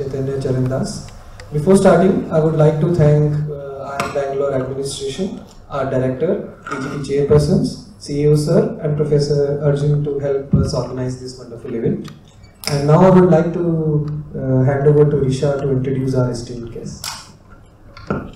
Chaitanya Charan Das. Before starting, I would like to thank uh, IIM Bangalore Administration, our director, PGP chairpersons, CEO sir, and Professor Arjun to help us organize this wonderful event. And now I would like to uh, hand over to Risha to introduce our esteemed guest. Uh,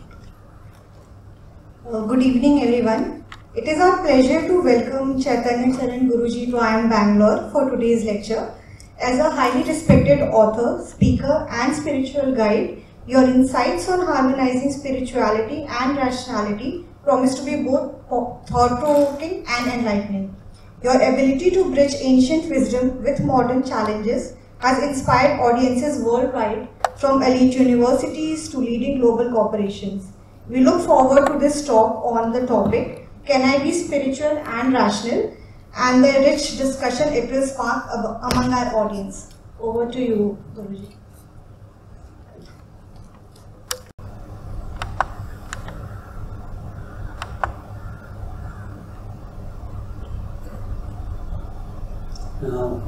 good evening, everyone. It is our pleasure to welcome Chaitanya Charan Guruji to IIM Bangalore for today's lecture. As a highly respected author, speaker, and spiritual guide, your insights on harmonizing spirituality and rationality promise to be both thought provoking and enlightening. Your ability to bridge ancient wisdom with modern challenges has inspired audiences worldwide, from elite universities to leading global corporations. We look forward to this talk on the topic Can I be spiritual and rational? And the rich discussion it will spark among our audience. Over to you, Guruji. Now,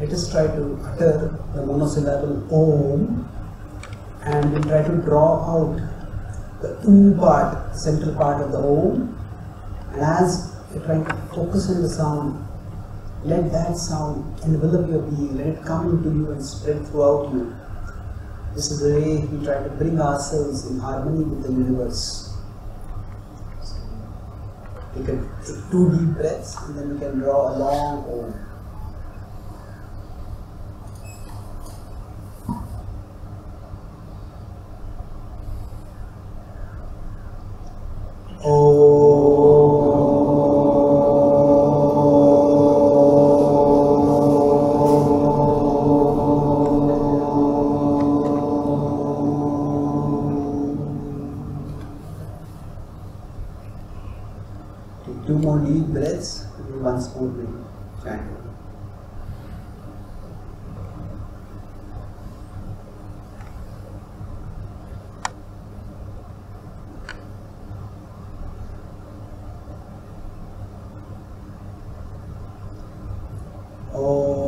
let us try to utter the monosyllable Om and we'll try to draw out the U part, central part of the Om. And as you're to focus on the sound, let that sound envelop your being, let it come into you and spread throughout you. This is the way we try to bring ourselves in harmony with the universe. So, We can take two deep breaths and then we can draw a long Om. One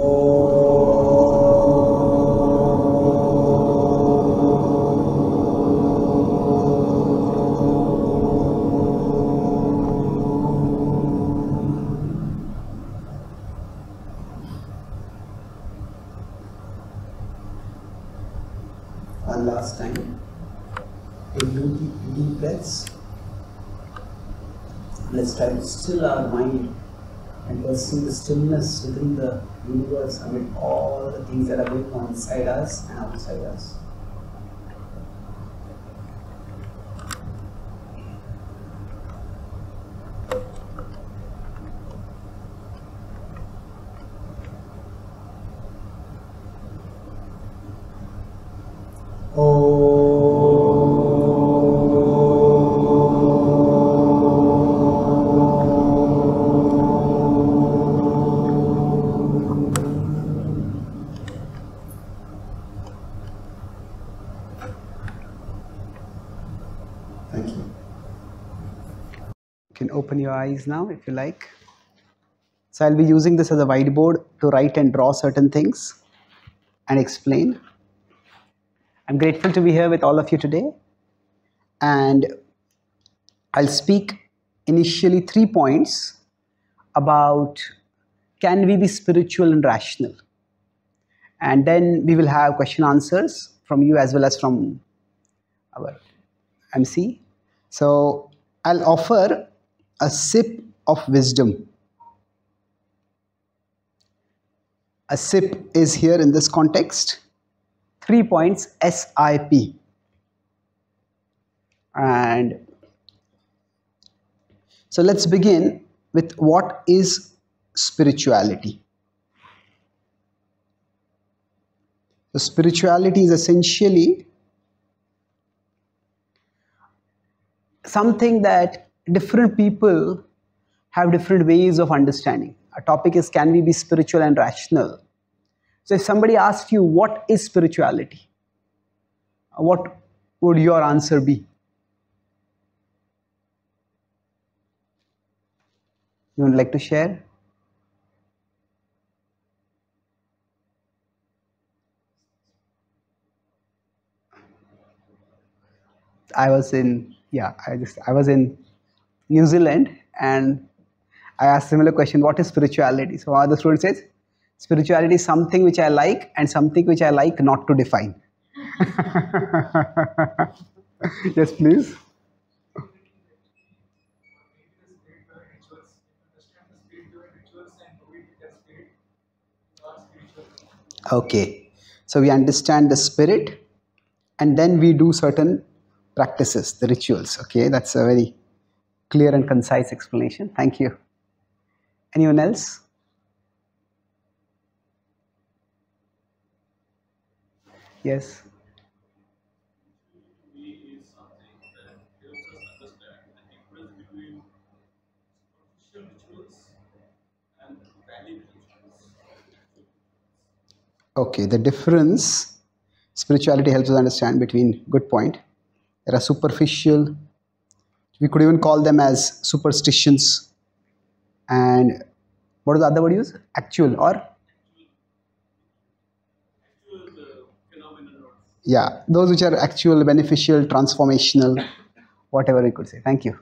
stillness within the universe amid all the things that are going on inside us and outside us. Now if you like. So I'll be using this as a whiteboard to write and draw certain things and explain. I'm grateful to be here with all of you today. And I'll speak initially three points about can we be spiritual and rational? And then we will have question answers from you as well as from our MC. So I'll offer a sip of wisdom. A sip is here in this context. Three points SIP. And so let's begin with what is spirituality. So spirituality is essentially something that different people have different ways of understanding. A topic is can we be spiritual and rational? So if somebody asked you what is spirituality, what would your answer be? You would like to share? I was in yeah, I just I was in New Zealand and I asked similar question, what is spirituality? So one of the students says, spirituality is something which I like and something which I like not to define. yes, please. Okay, so we understand the spirit and then we do certain practices, the rituals. Okay, that's a very clear and concise explanation. Thank you. Anyone else? Yes. Okay, the difference spirituality helps us understand between good point. There are superficial, we could even call them as superstitions. And what is the other word used? Actual or? Yeah, those which are actual, beneficial, transformational, whatever we could say. Thank you.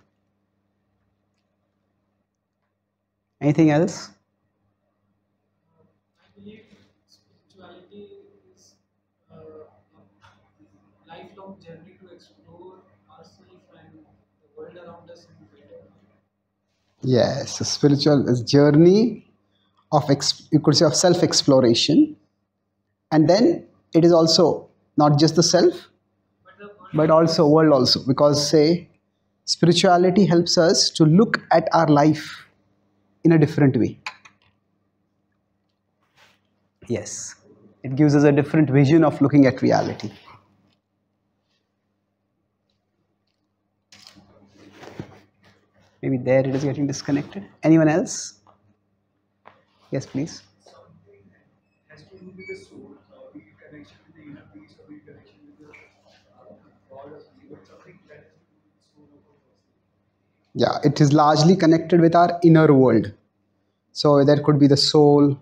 Anything else? I believe spirituality is a lifelong journey to explore ourselves and the world around us in better. Yes, spiritual journey of you could say of self exploration, and then it is also not just the self, but also world also because say spirituality helps us to look at our life in a different way. Yes, it gives us a different vision of looking at reality. Maybe there it is getting disconnected. Anyone else? Yes, please. Yeah, it is largely connected with our inner world. So there could be the soul,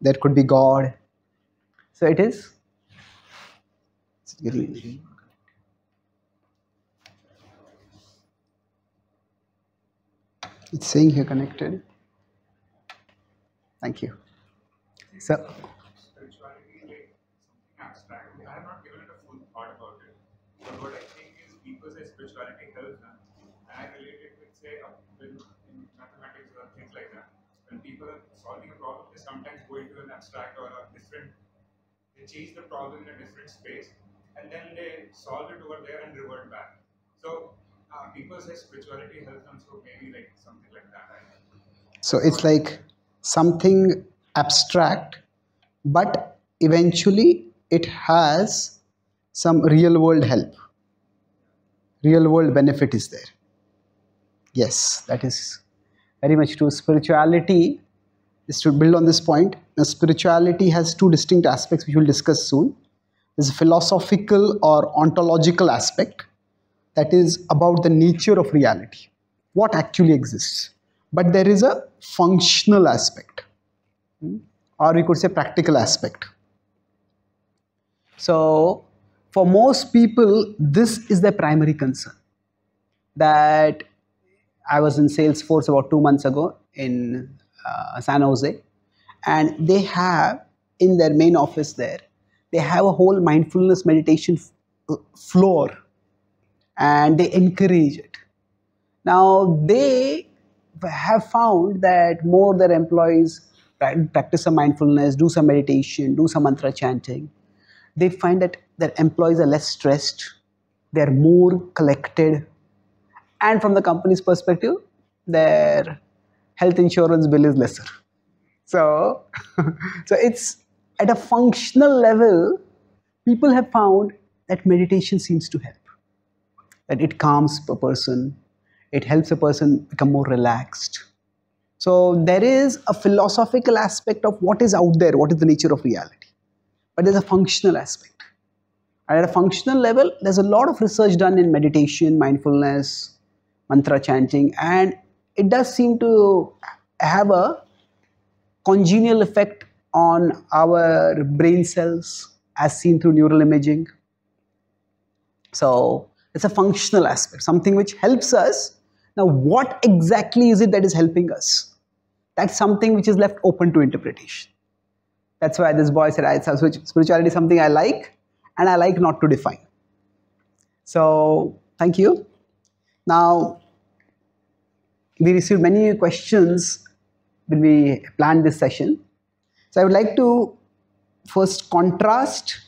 there could be God. So it is. It's getting- It's saying here connected. Thank you. So, spirituality is like something abstract. I have not given a full thought about it. But what I think is people say spirituality helps them. And I relate it with, say, with in mathematics or things like that. When people are solving a problem, they sometimes go into an abstract or a different, they change the problem in a different space and then they solve it over there and revert back. So uh, people say spirituality helps them, so maybe like something like that. So it's like something abstract, but eventually it has some real world help. Real world benefit is there. Yes, that is very much true. Spirituality is to build on this point. Now, spirituality has two distinct aspects which we'll discuss soon. There's a philosophical or ontological aspect that is about the nature of reality, what actually exists. But there is a functional aspect, hmm, or we could say practical aspect. So, for most people, this is their primary concern. That I was in Salesforce about two months ago in uh, San Jose, and they have in their main office there, they have a whole mindfulness meditation floor, and they encourage it. Now they have found that more their employees practice some mindfulness, do some meditation, do some mantra chanting. They find that their employees are less stressed, they're more collected, and from the company's perspective, their health insurance bill is lesser. So, so it's at a functional level, people have found that meditation seems to help. That it calms a person, it helps a person become more relaxed. So there is a philosophical aspect of what is out there, what is the nature of reality. But there's a functional aspect. And at a functional level, there's a lot of research done in meditation, mindfulness, mantra chanting, and it does seem to have a congenial effect on our brain cells as seen through neural imaging. So It's a functional aspect, something which helps us. Now, what exactly is it that is helping us? That's something which is left open to interpretation. That's why this boy said, I, spirituality is something I like and I like not to define. So, thank you. Now, we received many questions when we planned this session. So, I would like to first contrast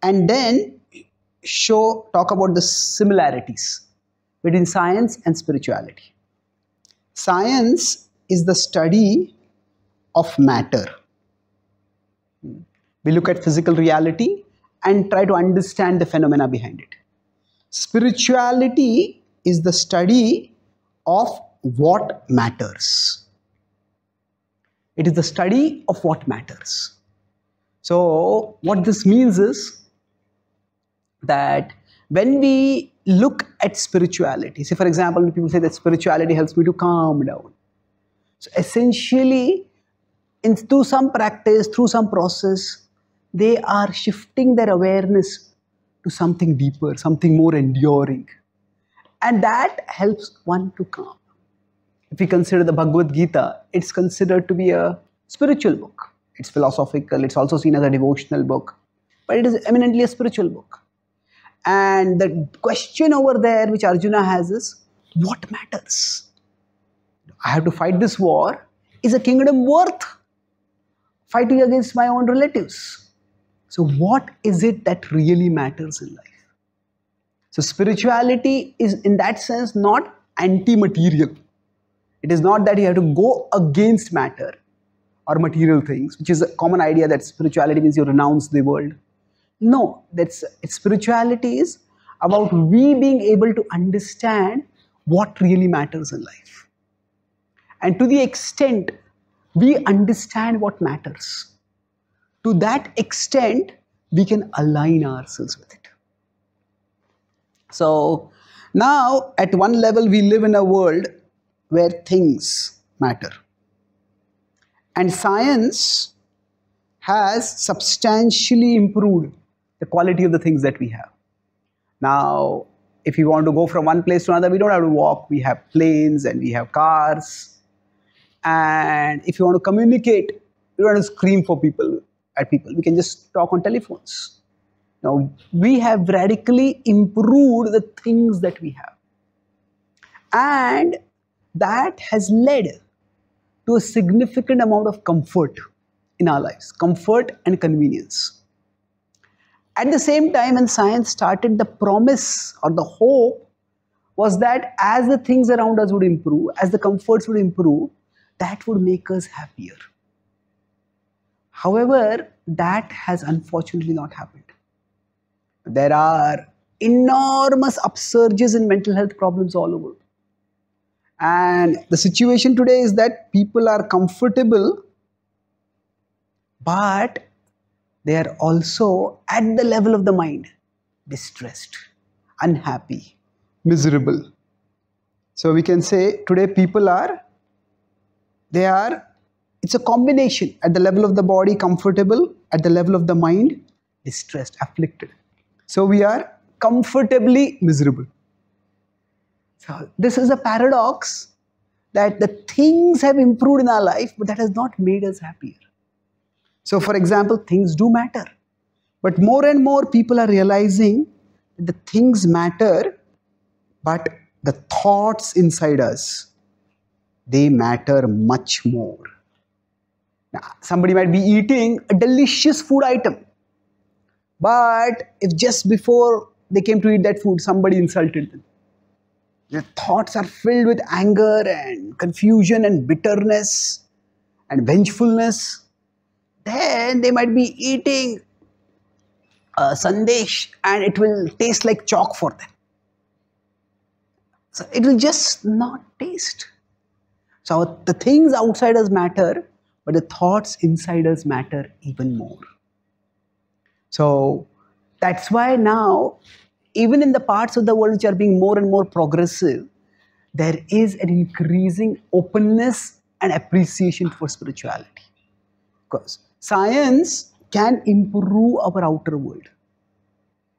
and then show, talk about the similarities between science and spirituality. Science is the study of matter. We look at physical reality and try to understand the phenomena behind it. Spirituality is the study of what matters. It is the study of what matters. So, what this means is that when we look at spirituality, say for example, people say that spirituality helps me to calm down. So, essentially, in, through some practice, through some process, they are shifting their awareness to something deeper, something more enduring. And that helps one to calm. If we consider the Bhagavad Gita, it's considered to be a spiritual book. It's philosophical, it's also seen as a devotional book, but it is eminently a spiritual book. And the question over there which Arjuna has is what matters? I have to fight this war. Is a kingdom worth fighting against my own relatives? So, what is it that really matters in life? So, spirituality is, in that sense, not anti material. It is not that you have to go against matter or material things, which is a common idea that spirituality means you renounce the world. No, that's spirituality is about we being able to understand what really matters in life. And to the extent we understand what matters, to that extent, we can align ourselves with it. So now, at one level, we live in a world where things matter. And science has substantially improved the quality of the things that we have. Now, if you want to go from one place to another, we don't have to walk. We have planes and we have cars. And if you want to communicate, you don't have to scream for people at people. We can just talk on telephones. Now, we have radically improved the things that we have. And that has led to a significant amount of comfort in our lives, comfort and convenience. At the same time, when science started, the promise or the hope was that as the things around us would improve, as the comforts would improve, that would make us happier. However, that has unfortunately not happened. There are enormous upsurges in mental health problems all over. And the situation today is that people are comfortable, but they are also at the level of the mind distressed, unhappy, miserable. So we can say today people are, they are it's a combination at the level of the body, comfortable, at the level of the mind, distressed, afflicted. So we are comfortably miserable. So this is a paradox that the things have improved in our life, but that has not made us happier. So, for example, things do matter. But more and more people are realizing that the things matter, but the thoughts inside us, they matter much more. Now, somebody might be eating a delicious food item, but if just before they came to eat that food, somebody insulted them, their thoughts are filled with anger and confusion and bitterness and vengefulness, then they might be eating a sandesh and it will taste like chalk for them. So it will just not taste. So the things outside us matter, but the thoughts inside us matter even more. So that's why now, even in the parts of the world which are being more and more progressive, there is an increasing openness and appreciation for spirituality. Because science can improve our outer world.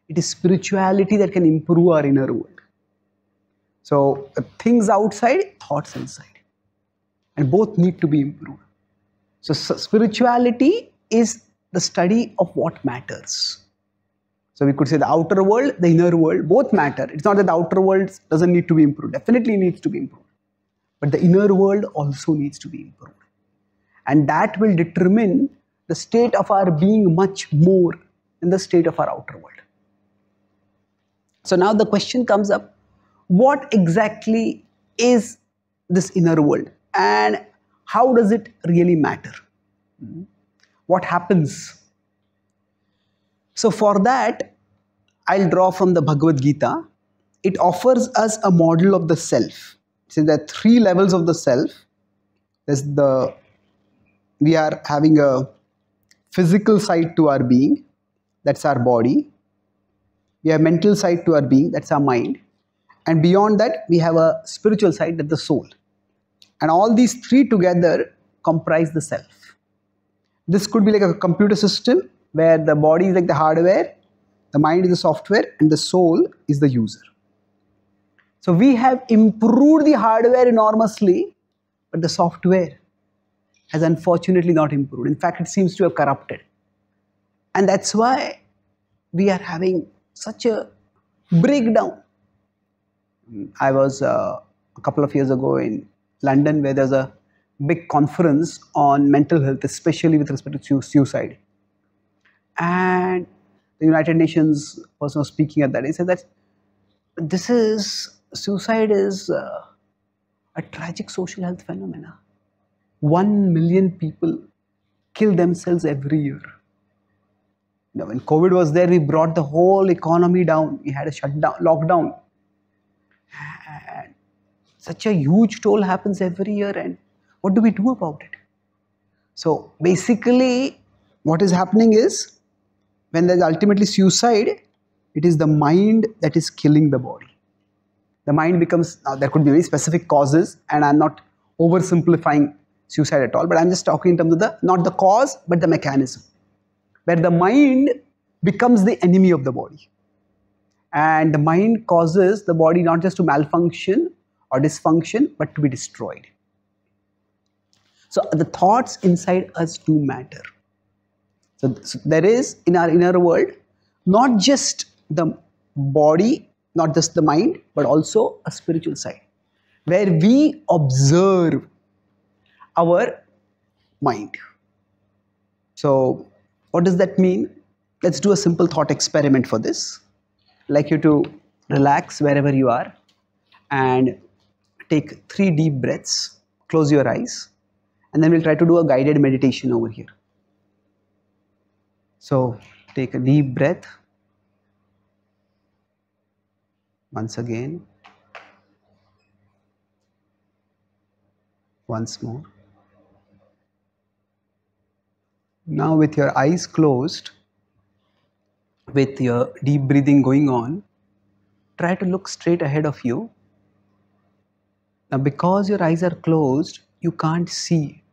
It is spirituality that can improve our inner world. So, things outside, thoughts inside. And both need to be improved. So, spirituality is the study of what matters. So, we could say the outer world, the inner world, both matter. It's not that the outer world doesn't need to be improved, definitely needs to be improved. But the inner world also needs to be improved. And that will determine the state of our being much more than the state of our outer world. So now the question comes up what exactly is this inner world and how does it really matter? What happens? So, for that, I'll draw from the Bhagavad Gita. It offers us a model of the self. So, there are three levels of the self. There's the we are having a physical side to our being, that's our body. We have mental side to our being, that's our mind. And beyond that, we have a spiritual side, that's the soul. And all these three together comprise the self. This could be like a computer system where the body is like the hardware, the mind is the software, and the soul is the user. So we have improved the hardware enormously, but the software has unfortunately not improved. In fact, it seems to have corrupted. And that's why we are having such a breakdown. I was uh, a couple of years ago in London where there's a big conference on mental health, especially with respect to suicide. And the United Nations person was speaking at that. He said that this is suicide is uh, a tragic social health phenomena. One million people kill themselves every year. Now, when COVID was there, we brought the whole economy down. We had a shutdown, lockdown. And such a huge toll happens every year. And what do we do about it? So basically, what is happening is when there's ultimately suicide, it is the mind that is killing the body. The mind becomes, now there could be very specific causes, and I'm not oversimplifying suicide at all, but I'm just talking in terms of the, not the cause, but the mechanism, where the mind becomes the enemy of the body. And the mind causes the body not just to malfunction or dysfunction, but to be destroyed. So the thoughts inside us do matter. So, so, there is in our inner world not just the body, not just the mind, but also a spiritual side where we observe our mind. So, what does that mean? Let's do a simple thought experiment for this. I'd like you to relax wherever you are and take three deep breaths, close your eyes, and then we'll try to do a guided meditation over here. So take a deep breath. Once again. Once more. Now, with your eyes closed, with your deep breathing going on, try to look straight ahead of you. Now, because your eyes are closed, you can't see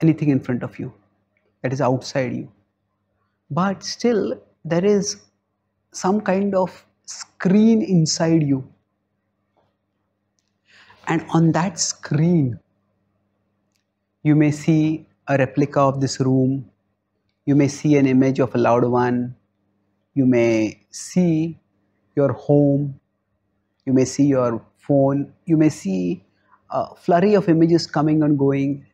anything in front of you that is outside you but still there is some kind of screen inside you and on that screen you may see a replica of this room. You may see an image of a loved one. You may see your home. You may see your phone. You may see a flurry of images coming and going.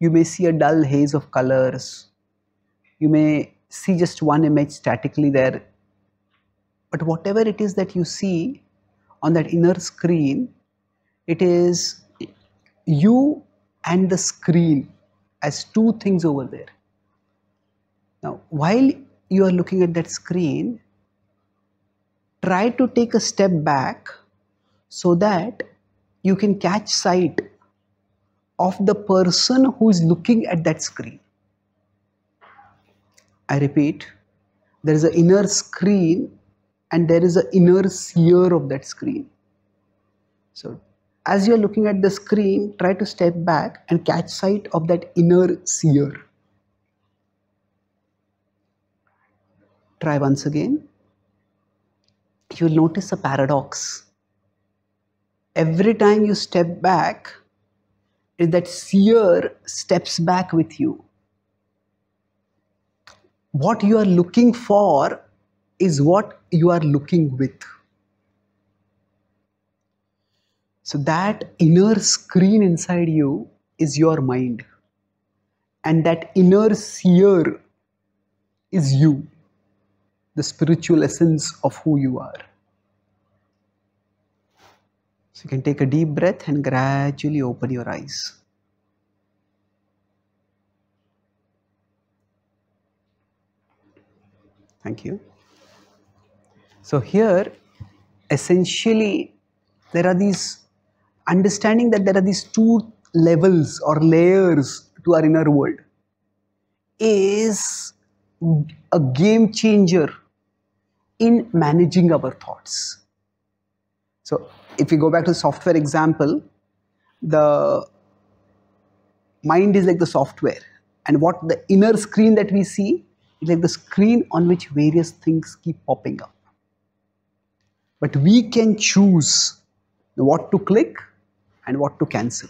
You may see a dull haze of colors. You may see just one image statically there. But whatever it is that you see on that inner screen, it is you and the screen as two things over there. Now, while you are looking at that screen, try to take a step back so that you can catch sight of the person who is looking at that screen. I repeat, there is an inner screen and there is an inner seer of that screen. So, as you are looking at the screen, try to step back and catch sight of that inner seer. Try once again. you'll notice a paradox. Every time you step back, that seer steps back with you. What you are looking for is what you are looking with. So, that inner screen inside you is your mind, and that inner seer is you, the spiritual essence of who you are. So you can take a deep breath and gradually open your eyes. Thank you. So here, essentially, there are these understanding that there are these two levels or layers to our inner world is a game changer in managing our thoughts. So if we go back to the software example, the mind is like the software, and what the inner screen that we see is like the screen on which various things keep popping up. But we can choose what to click and what to cancel.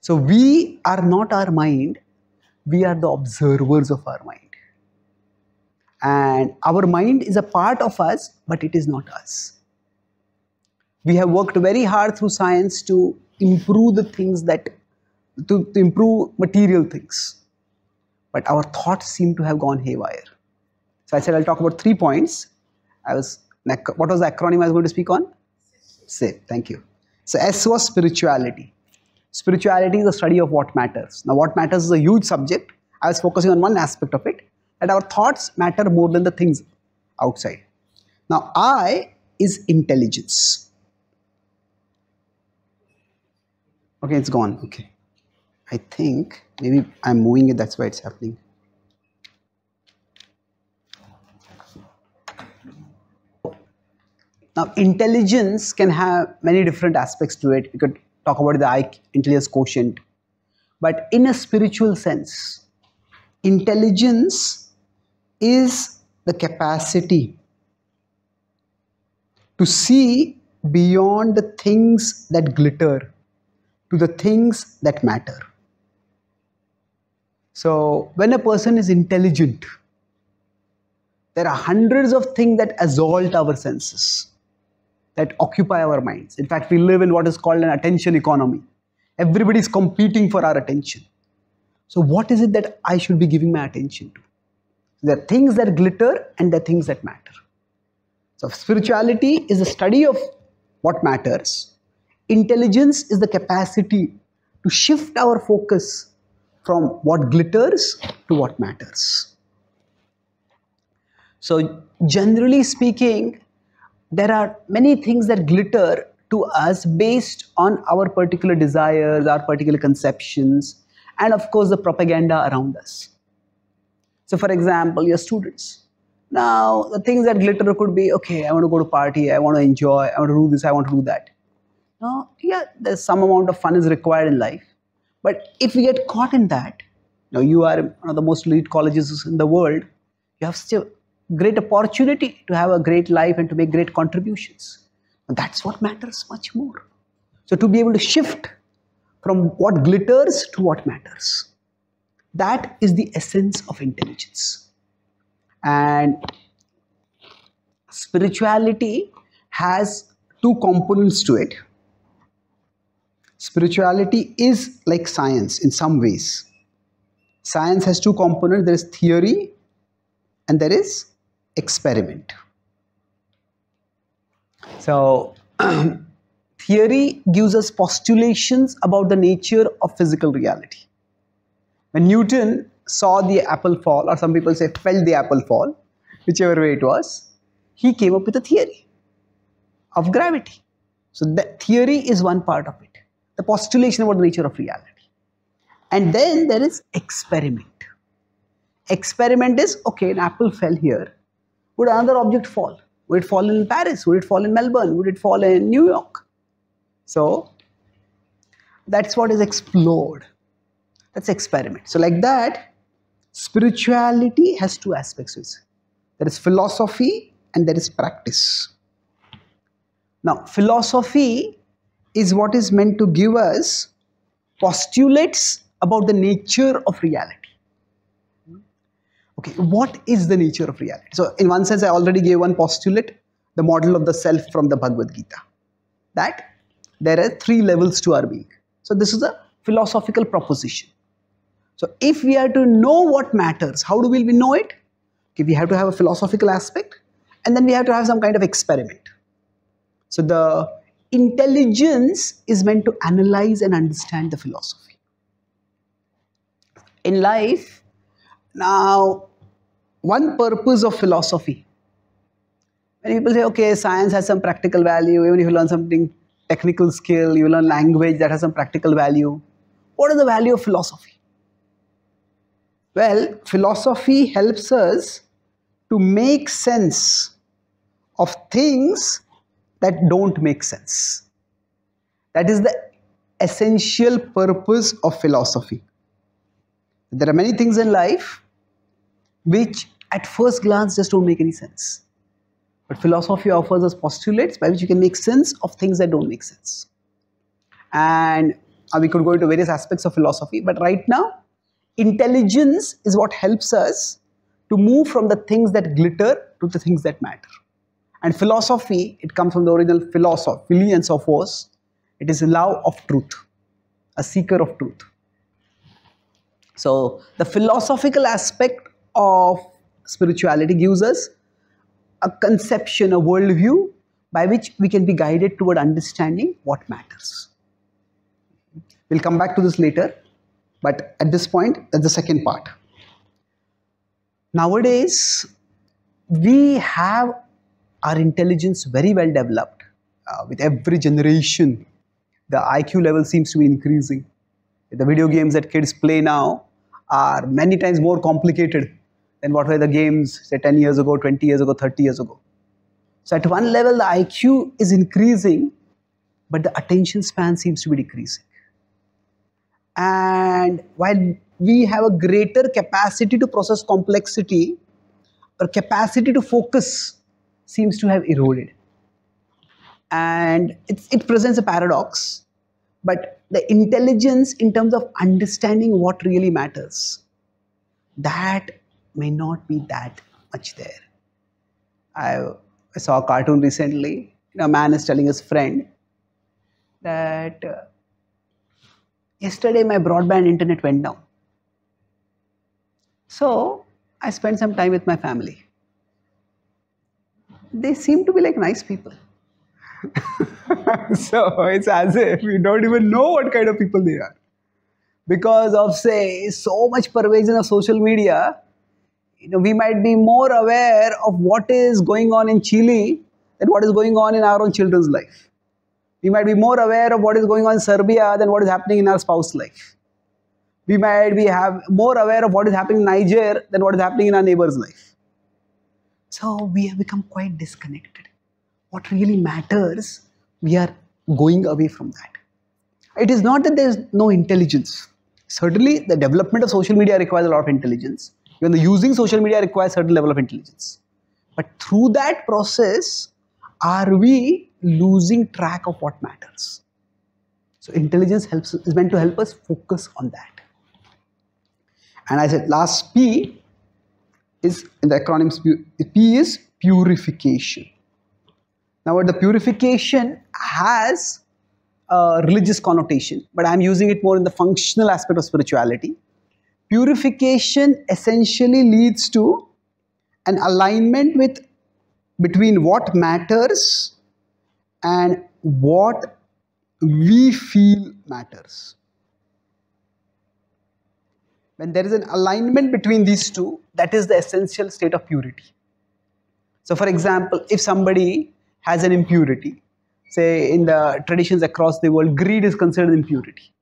So we are not our mind, we are the observers of our mind. And our mind is a part of us, but it is not us. We have worked very hard through science to improve the things that to, to, improve material things. But our thoughts seem to have gone haywire. So i said i'll talk about three points. I was what was the acronym i was going to speak on? Say thank you so s was spirituality spirituality is the study of what matters now what matters is a huge subject i was focusing on one aspect of it that our thoughts matter more than the things outside now i is intelligence Okay, it's gone. Okay. I think maybe I'm moving it, that's why it's happening. Now, intelligence can have many different aspects to it. We could talk about the I intelligence quotient. But in a spiritual sense, intelligence is the capacity to see beyond the things that glitter to the things that matter. So, when a person is intelligent, there are hundreds of things that assault our senses, that occupy our minds. In fact, we live in what is called an attention economy. Everybody is competing for our attention. So, what is it that I should be giving my attention to? There are things that glitter and there are things that matter. So, spirituality is the study of what matters Intelligence is the capacity to shift our focus from what glitters to what matters. So, generally speaking, there are many things that glitter to us based on our particular desires, our particular conceptions, and of course, the propaganda around us. So, for example, your students. Now, the things that glitter could be okay, I want to go to party, I want to enjoy, I want to do this, I want to do that. Now, yeah, there's some amount of fun is required in life. But if we get caught in that, now you are one of the most elite colleges in the world, you have a great opportunity to have a great life and to make great contributions. And that's what matters much more. So to be able to shift from what glitters to what matters. That is the essence of intelligence. And spirituality has two components to it spirituality is like science in some ways. Science has two components there is theory and there is experiment. So, theory gives us postulations about the nature of physical reality. When Newton saw the apple fall, or some people say felt the apple fall, whichever way it was, he came up with a theory of gravity. So, the theory is one part of it the postulation about the nature of reality. And then there is experiment. Experiment is okay, an apple fell here. Would another object fall? Would it fall in Paris? Would it fall in Melbourne? Would it fall in New York? So that's what is explored. That's experiment. So, like that, spirituality has two aspects. There is philosophy and there is practice. Now, philosophy is what is meant to give us postulates about the nature of reality. Okay, what is the nature of reality? So, in one sense, I already gave one postulate, the model of the self from the Bhagavad Gita. That there are three levels to our being. So, this is a philosophical proposition. So, if we are to know what matters, how do we know it? Okay, we have to have a philosophical aspect and then we have to have some kind of experiment. So, the intelligence is meant to analyze and understand the philosophy. In life, now, one purpose of philosophy, when people say, okay, science has some practical value, even if you learn something technical skill, you learn language that has some practical value, what is the value of philosophy? Well, philosophy helps us to make sense of things that don't make sense. That is the essential purpose of philosophy. There are many things in life which at first glance just don't make any sense. But philosophy offers us postulates by which you can make sense of things that don't make sense. And uh, we could go into various aspects of philosophy, but right now, intelligence is what helps us to move from the things that glitter to the things that matter. And philosophy, it comes from the original philosophy, phili and sophos. It is a love of truth, a seeker of truth. So the philosophical aspect of spirituality gives us a conception, a worldview by which we can be guided toward understanding what matters. We'll come back to this later, but at this point, that's the second part. Nowadays, we have our intelligence very well developed. Uh, with every generation, the IQ level seems to be increasing. The video games that kids play now are many times more complicated than what were the games, say, 10 years ago, 20 years ago, 30 years ago. So, at one level, the IQ is increasing, but the attention span seems to be decreasing. And while we have a greater capacity to process complexity, our capacity to focus seems to have eroded. And it presents a paradox, but the intelligence in terms of understanding what really matters, that may not be that much there. I, I saw a cartoon recently. A man is telling his friend that uh, yesterday my broadband internet went down. So I spent some time with my family. They seem to be like nice people. so it's as if we don't even know what kind of people they are. Because of, say, so much pervasion of social media, you know, we might be more aware of what is going on in Chile than what is going on in our own children's life. We might be more aware of what is going on in Serbia than what is happening in our spouse's life. We might be have more aware of what is happening in Niger than what is happening in our neighbor's life. So we have become quite disconnected. What really matters, we are going away from that. It is not that there is no intelligence. Certainly, the development of social media requires a lot of intelligence even the using social media requires certain level of intelligence. But through that process, are we losing track of what matters? So intelligence helps is meant to help us focus on that. And I said last P is in the acronyms P is purification. Now the purification has a religious connotation, but I'm using it more in the functional aspect of spirituality purification essentially leads to an alignment with between what matters and what we feel matters. When there is an alignment between these two that is the essential state of purity. So for example if somebody has an impurity say in the traditions across the world greed is considered impurity.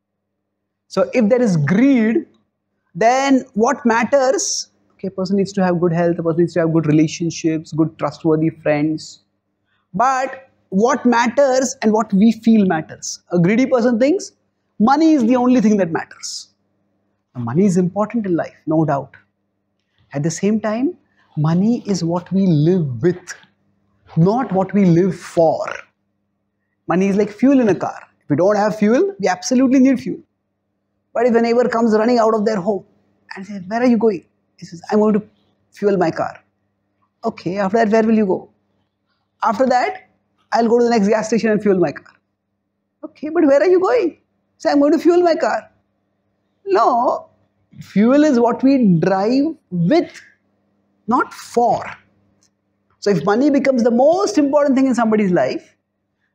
So if there is greed then what matters okay person needs to have good health a person needs to have good relationships good trustworthy friends but what matters and what we feel matters a greedy person thinks money is the only thing that matters money is important in life no doubt at the same time money is what we live with not what we live for. Money is like fuel in a car. If we don't have fuel, we absolutely need fuel. But if a neighbor comes running out of their home and says, Where are you going? He says, I'm going to fuel my car. Okay, after that, where will you go? After that, I'll go to the next gas station and fuel my car. Okay, but where are you going? Say, I'm going to fuel my car. No, fuel is what we drive with, not for. So if money becomes the most important thing in somebody's life,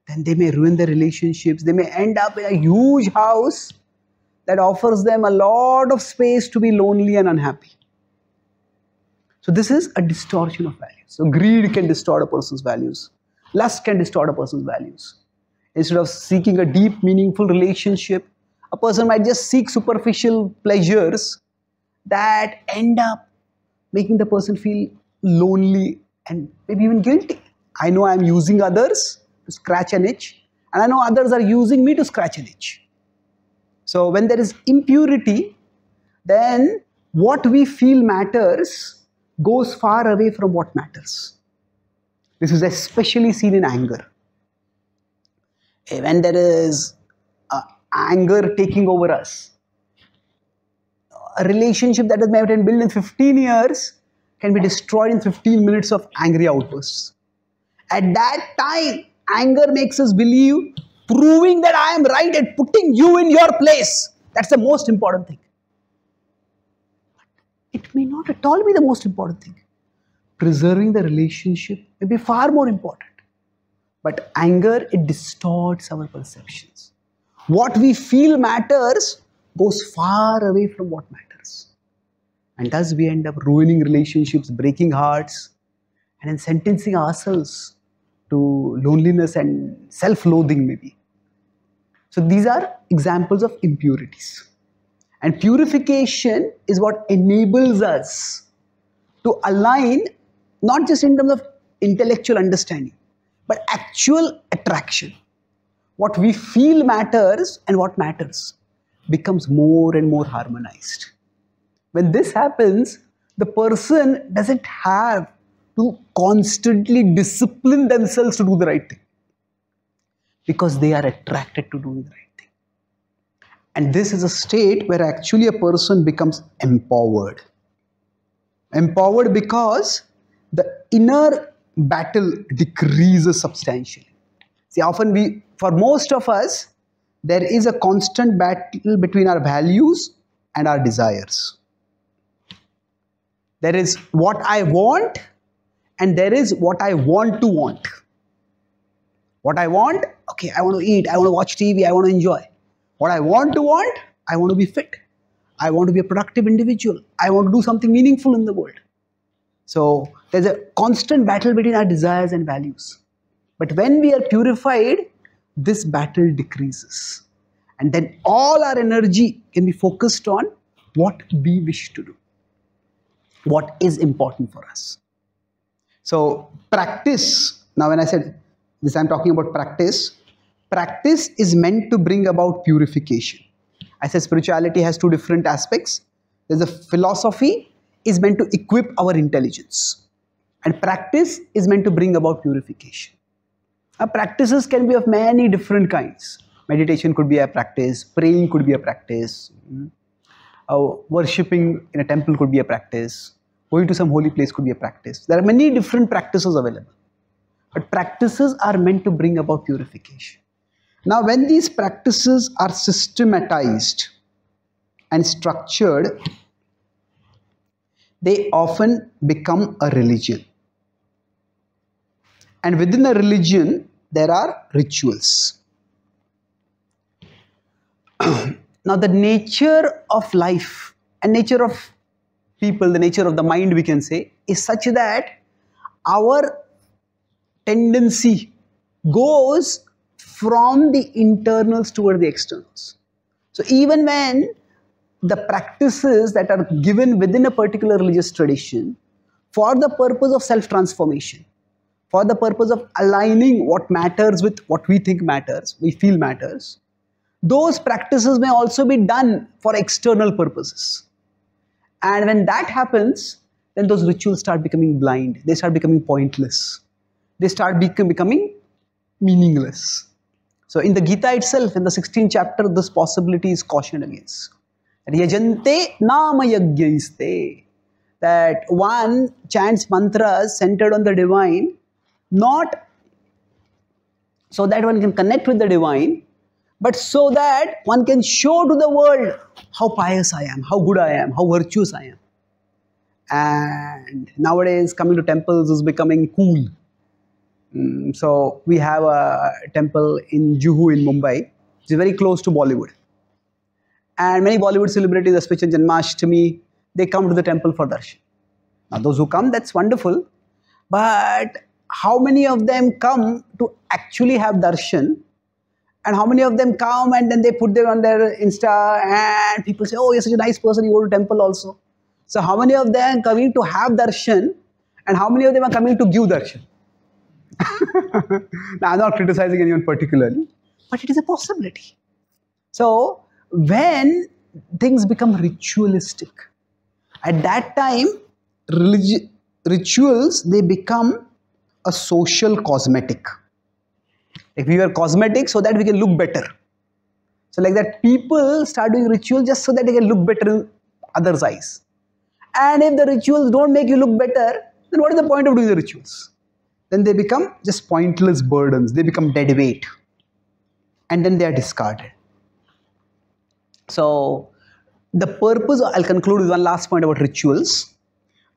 then they may ruin their relationships. They may end up in a huge house that offers them a lot of space to be lonely and unhappy. So this is a distortion of values. So greed can distort a person's values. Lust can distort a person's values. Instead of seeking a deep, meaningful relationship, a person might just seek superficial pleasures that end up making the person feel lonely and maybe even guilty. I know I'm using others to scratch an itch, and I know others are using me to scratch an itch. So, when there is impurity, then what we feel matters goes far away from what matters. This is especially seen in anger. When there is uh, anger taking over us, a relationship that has been built in 15 years can be destroyed in 15 minutes of angry outbursts. At that time, anger makes us believe, proving that I am right and putting you in your place. That's the most important thing. It may not at all be the most important thing. Preserving the relationship may be far more important. But anger, it distorts our perceptions. What we feel matters goes far away from what matters. And thus we end up ruining relationships, breaking hearts, and then sentencing ourselves to loneliness and self loathing, maybe. So these are examples of impurities. And purification is what enables us to align not just in terms of intellectual understanding, but actual attraction. What we feel matters and what matters becomes more and more harmonized. When this happens, the person doesn't have to constantly discipline themselves to do the right thing because they are attracted to doing the right thing. And this is a state where actually a person becomes empowered. Empowered because the inner battle decreases substantially. See, often we, for most of us, there is a constant battle between our values and our desires. There is what I want, and there is what I want to want. What I want, okay, I want to eat, I want to watch TV, I want to enjoy. What I want to want, I want to be fit. I want to be a productive individual. I want to do something meaningful in the world. So there's a constant battle between our desires and values. But when we are purified, this battle decreases. And then all our energy can be focused on what we wish to do, what is important for us. So, practice, now when I said this, I'm talking about practice. Practice is meant to bring about purification. I said spirituality has two different aspects. There's a philosophy is meant to equip our intelligence, and practice is meant to bring about purification. Now, practices can be of many different kinds. Meditation could be a practice, praying could be a practice, uh, worshipping in a temple could be a practice, going to some holy place could be a practice. There are many different practices available. But practices are meant to bring about purification. Now, when these practices are systematized and structured, they often become a religion. And within a religion, there are rituals. now, the nature of life and nature of people, the nature of the mind, we can say, is such that our tendency goes from the internals toward the externals. So, even when the practices that are given within a particular religious tradition for the purpose of self transformation, for the purpose of aligning what matters with what we think matters, we feel matters, those practices may also be done for external purposes. And when that happens, then those rituals start becoming blind, they start becoming pointless. They start becoming meaningless. So in the Gita itself, in the 16th chapter, this possibility is cautioned against. Yajante nama yajyaiste. That one chants mantras centered on the divine, not so that one can connect with the divine, but so that one can show to the world how pious I am, how good I am, how virtuous I am. And nowadays, coming to temples is becoming cool. Mm, so we have a temple in Juhu in Mumbai, which is very close to Bollywood. And many Bollywood celebrities, especially Janmashtami, they come to the temple for darshan. Now, those who come, that's wonderful. But how many of them come to actually have darshan? And how many of them come and then they put them on their Insta and people say, Oh, you're such a nice person, you go to temple also. So, how many of them coming to have darshan and how many of them are coming to give darshan? now, I'm not criticizing anyone particularly, but it is a possibility. So, when things become ritualistic, at that time, religi- rituals they become a social cosmetic. If we wear cosmetic so that we can look better. So, like that, people start doing rituals just so that they can look better in others' eyes. And if the rituals don't make you look better, then what is the point of doing the rituals? Then they become just pointless burdens, they become dead weight. And then they are discarded. So, the purpose, I'll conclude with one last point about rituals.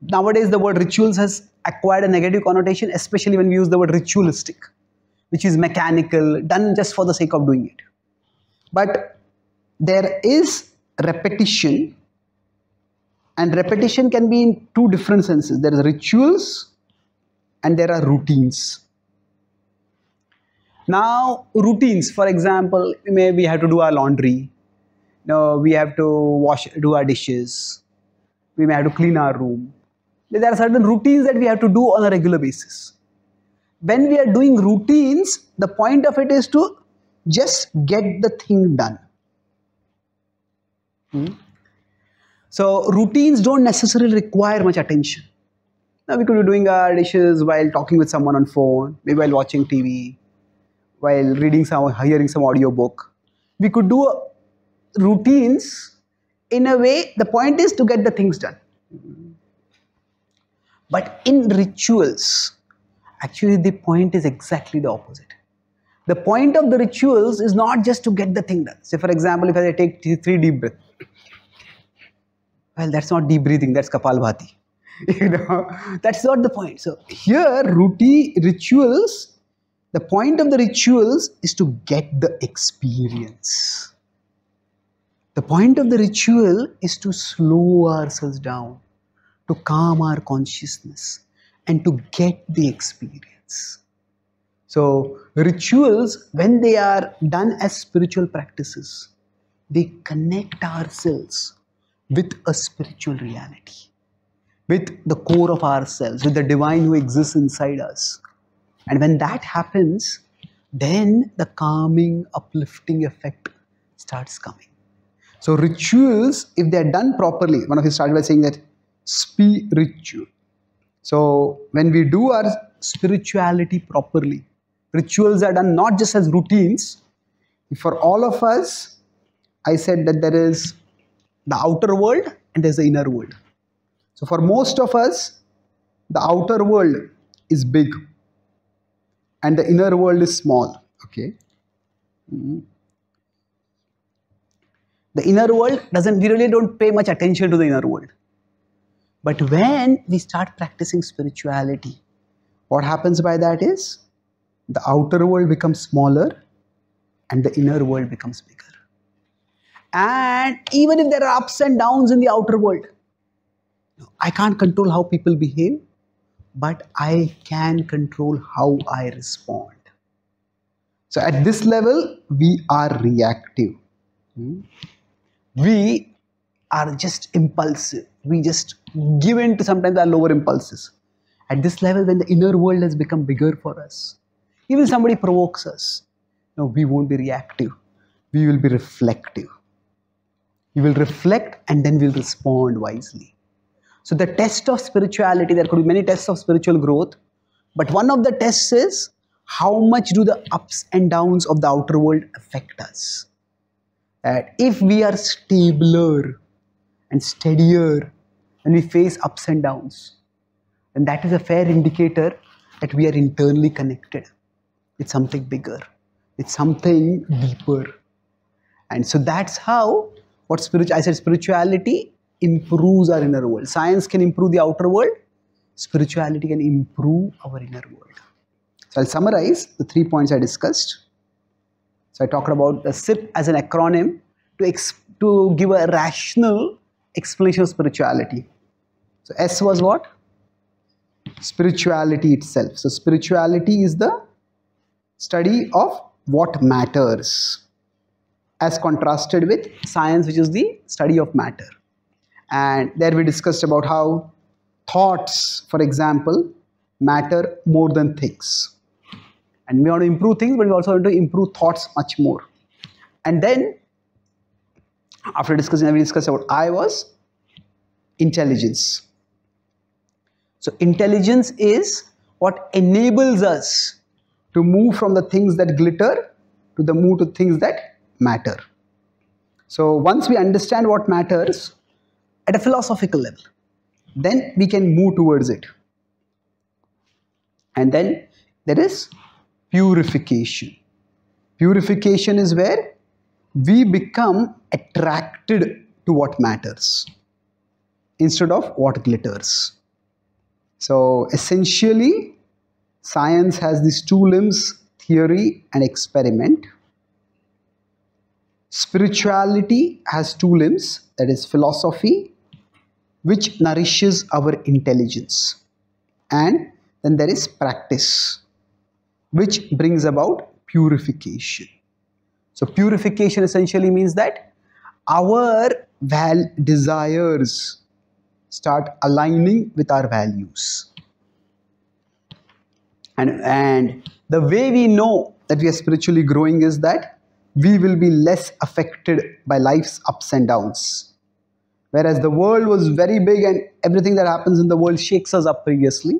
Nowadays, the word rituals has acquired a negative connotation, especially when we use the word ritualistic, which is mechanical, done just for the sake of doing it. But there is repetition, and repetition can be in two different senses there is rituals and there are routines. Now, routines, for example, maybe we have to do our laundry, no, we have to wash, do our dishes, we may have to clean our room. There are certain routines that we have to do on a regular basis. When we are doing routines, the point of it is to just get the thing done. Hmm? So, routines don't necessarily require much attention. Now, we could be doing our dishes while talking with someone on phone, maybe while watching TV, while reading some, hearing some audio book. We could do uh, routines in a way, the point is to get the things done. But in rituals, actually, the point is exactly the opposite. The point of the rituals is not just to get the thing done. Say, for example, if I take three deep breaths, well, that's not deep breathing, that's Kapalbhati. You know, that's not the point. So, here, routine rituals, the point of the rituals is to get the experience. The point of the ritual is to slow ourselves down, to calm our consciousness, and to get the experience. So, rituals, when they are done as spiritual practices, they connect ourselves with a spiritual reality, with the core of ourselves, with the divine who exists inside us. And when that happens, then the calming, uplifting effect starts coming. So rituals, if they are done properly, one of you started by saying that spiritual. So when we do our spirituality properly, rituals are done not just as routines. For all of us, I said that there is the outer world and there's the inner world. So for most of us, the outer world is big and the inner world is small. Okay. Mm-hmm the inner world doesn't we really don't pay much attention to the inner world but when we start practicing spirituality what happens by that is the outer world becomes smaller and the inner world becomes bigger and even if there are ups and downs in the outer world i can't control how people behave but i can control how i respond so at this level we are reactive Hmm? we are just impulsive. We just give in to sometimes our lower impulses. At this level, when the inner world has become bigger for us, even somebody provokes us, no, we won't be reactive. We will be reflective. We will reflect and then we'll respond wisely. So the test of spirituality, there could be many tests of spiritual growth. But one of the tests is how much do the ups and downs of the outer world affect us? That if we are stabler and steadier when we face ups and downs, then that is a fair indicator that we are internally connected with something bigger, with something deeper. And so that's how what spiritual I said spirituality improves our inner world. Science can improve the outer world, spirituality can improve our inner world. So I'll summarize the three points I discussed. So I talked about the SIP as an acronym to, to give a rational explanation of spirituality. So S was what? Spirituality itself. So spirituality is the study of what matters as contrasted with science which is the study of matter. And there we discussed about how thoughts, for example, matter more than things. And we want to improve things but we also want to improve thoughts much more. And then after discussing we discussed about i was intelligence. So intelligence is what enables us to move from the things that glitter to the move to things that matter. So once we understand what matters at a philosophical level then we can move towards it and then there is purification. Purification is where we become attracted to what matters instead of what glitters. So essentially, science has these two limbs theory and experiment. Spirituality has two limbs that is, philosophy, which nourishes our intelligence, and then there is practice which brings about purification. So, purification essentially means that our val- desires start aligning with our values. And, and the way we know that we are spiritually growing is that we will be less affected by life's ups and downs. Whereas the world was very big and everything that happens in the world shakes us up previously.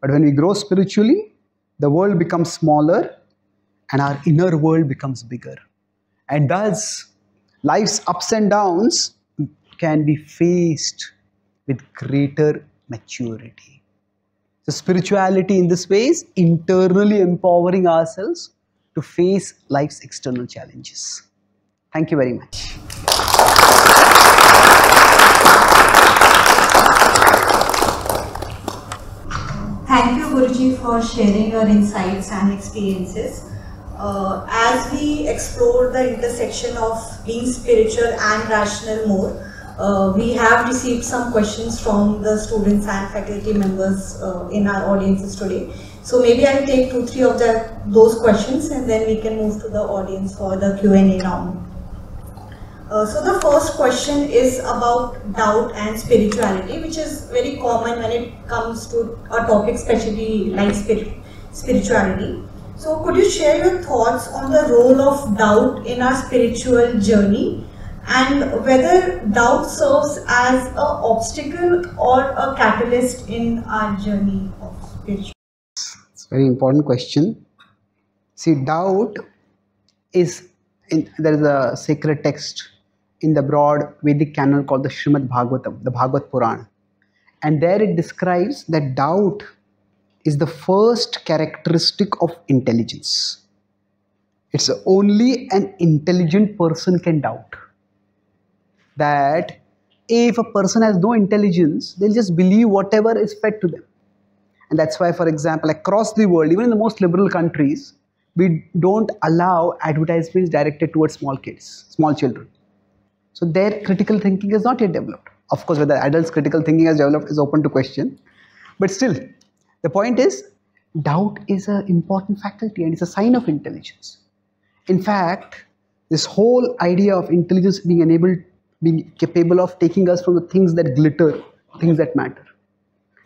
But when we grow spiritually, the world becomes smaller and our inner world becomes bigger. And thus, life's ups and downs can be faced with greater maturity. So, spirituality in this way is internally empowering ourselves to face life's external challenges. Thank you very much. Thank you, Guruji, for sharing your insights and experiences. Uh, as we explore the intersection of being spiritual and rational more, uh, we have received some questions from the students and faculty members uh, in our audiences today. So maybe I'll take two, three of the, those questions and then we can move to the audience for the Q&A round. Uh, so the first question is about doubt and spirituality, which is very common when it comes to a topic, especially like spirit, spirituality. So could you share your thoughts on the role of doubt in our spiritual journey and whether doubt serves as an obstacle or a catalyst in our journey of spirituality? It's a very important question. See, doubt is in, there is a sacred text in the broad Vedic canon called the Srimad Bhagavatam, the Bhagavata Purana. And there it describes that doubt is the first characteristic of intelligence. It's only an intelligent person can doubt. That if a person has no intelligence, they'll just believe whatever is fed to them. And that's why, for example, across the world, even in the most liberal countries, we don't allow advertisements directed towards small kids, small children. So their critical thinking is not yet developed. Of course, whether adults' critical thinking has developed is open to question. But still, the point is, doubt is an important faculty and it's a sign of intelligence. In fact, this whole idea of intelligence being enabled, being capable of taking us from the things that glitter, things that matter.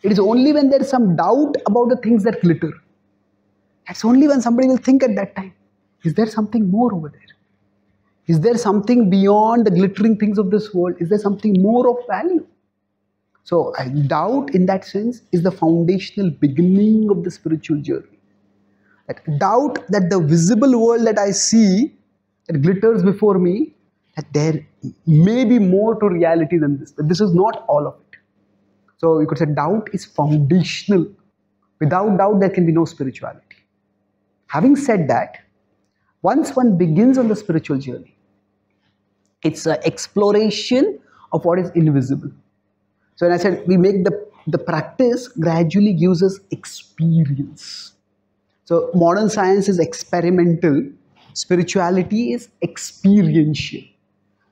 It is only when there is some doubt about the things that glitter. That's only when somebody will think at that time. Is there something more over there? Is there something beyond the glittering things of this world? Is there something more of value? So, doubt in that sense is the foundational beginning of the spiritual journey. That doubt that the visible world that I see, that glitters before me, that there may be more to reality than this, that this is not all of it. So, you could say doubt is foundational. Without doubt, there can be no spirituality. Having said that, once one begins on the spiritual journey, it's an exploration of what is invisible. So when I said we make the, the practice gradually gives us experience. So modern science is experimental, spirituality is experiential.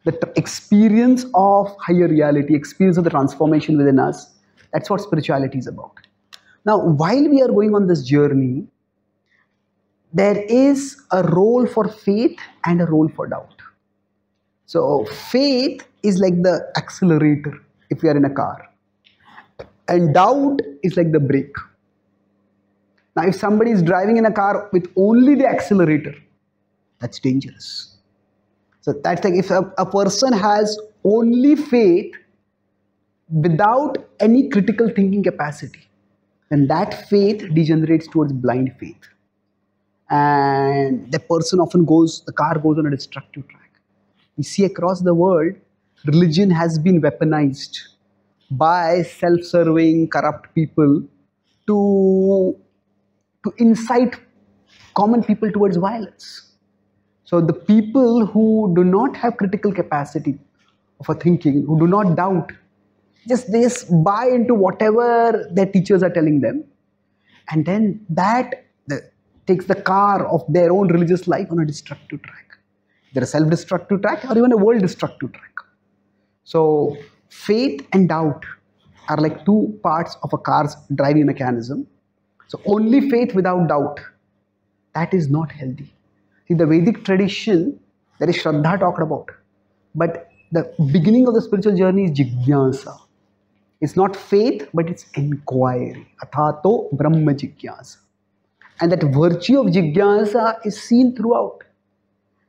The experience of higher reality, experience of the transformation within us, that's what spirituality is about. Now, while we are going on this journey, there is a role for faith and a role for doubt. So, faith is like the accelerator if we are in a car, and doubt is like the brake. Now, if somebody is driving in a car with only the accelerator, that's dangerous. So, that's like if a, a person has only faith without any critical thinking capacity, then that faith degenerates towards blind faith and the person often goes the car goes on a destructive track we see across the world religion has been weaponized by self-serving corrupt people to to incite common people towards violence. So the people who do not have critical capacity a thinking who do not doubt just they buy into whatever their teachers are telling them. And then that takes the car of their own religious life on a destructive track a self-destructive track or even a world destructive track so faith and doubt are like two parts of a car's driving mechanism so only faith without doubt that is not healthy see the vedic tradition there is shraddha talked about but the beginning of the spiritual journey is jignasa it's not faith, but it's inquiry. Athato Brahma Jigyasa. And that virtue of Jigyasa is seen throughout.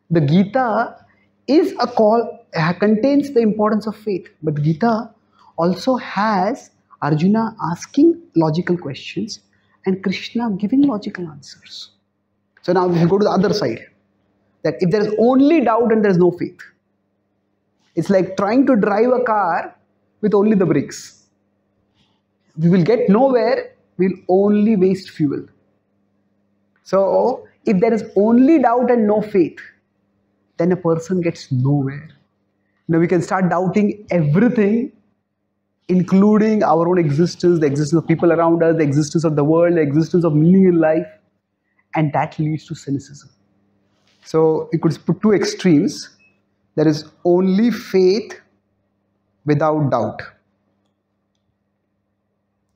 The Gita is a call, contains the importance of faith, but Gita also has Arjuna asking logical questions and Krishna giving logical answers. So now we go to the other side. That if there is only doubt and there is no faith, it's like trying to drive a car with only the brakes we will get nowhere, we'll only waste fuel. So, if there is only doubt and no faith, then a person gets nowhere. Now, we can start doubting everything, including our own existence, the existence of people around us, the existence of the world, the existence of meaning in life, and that leads to cynicism. So, you could put two extremes there is only faith without doubt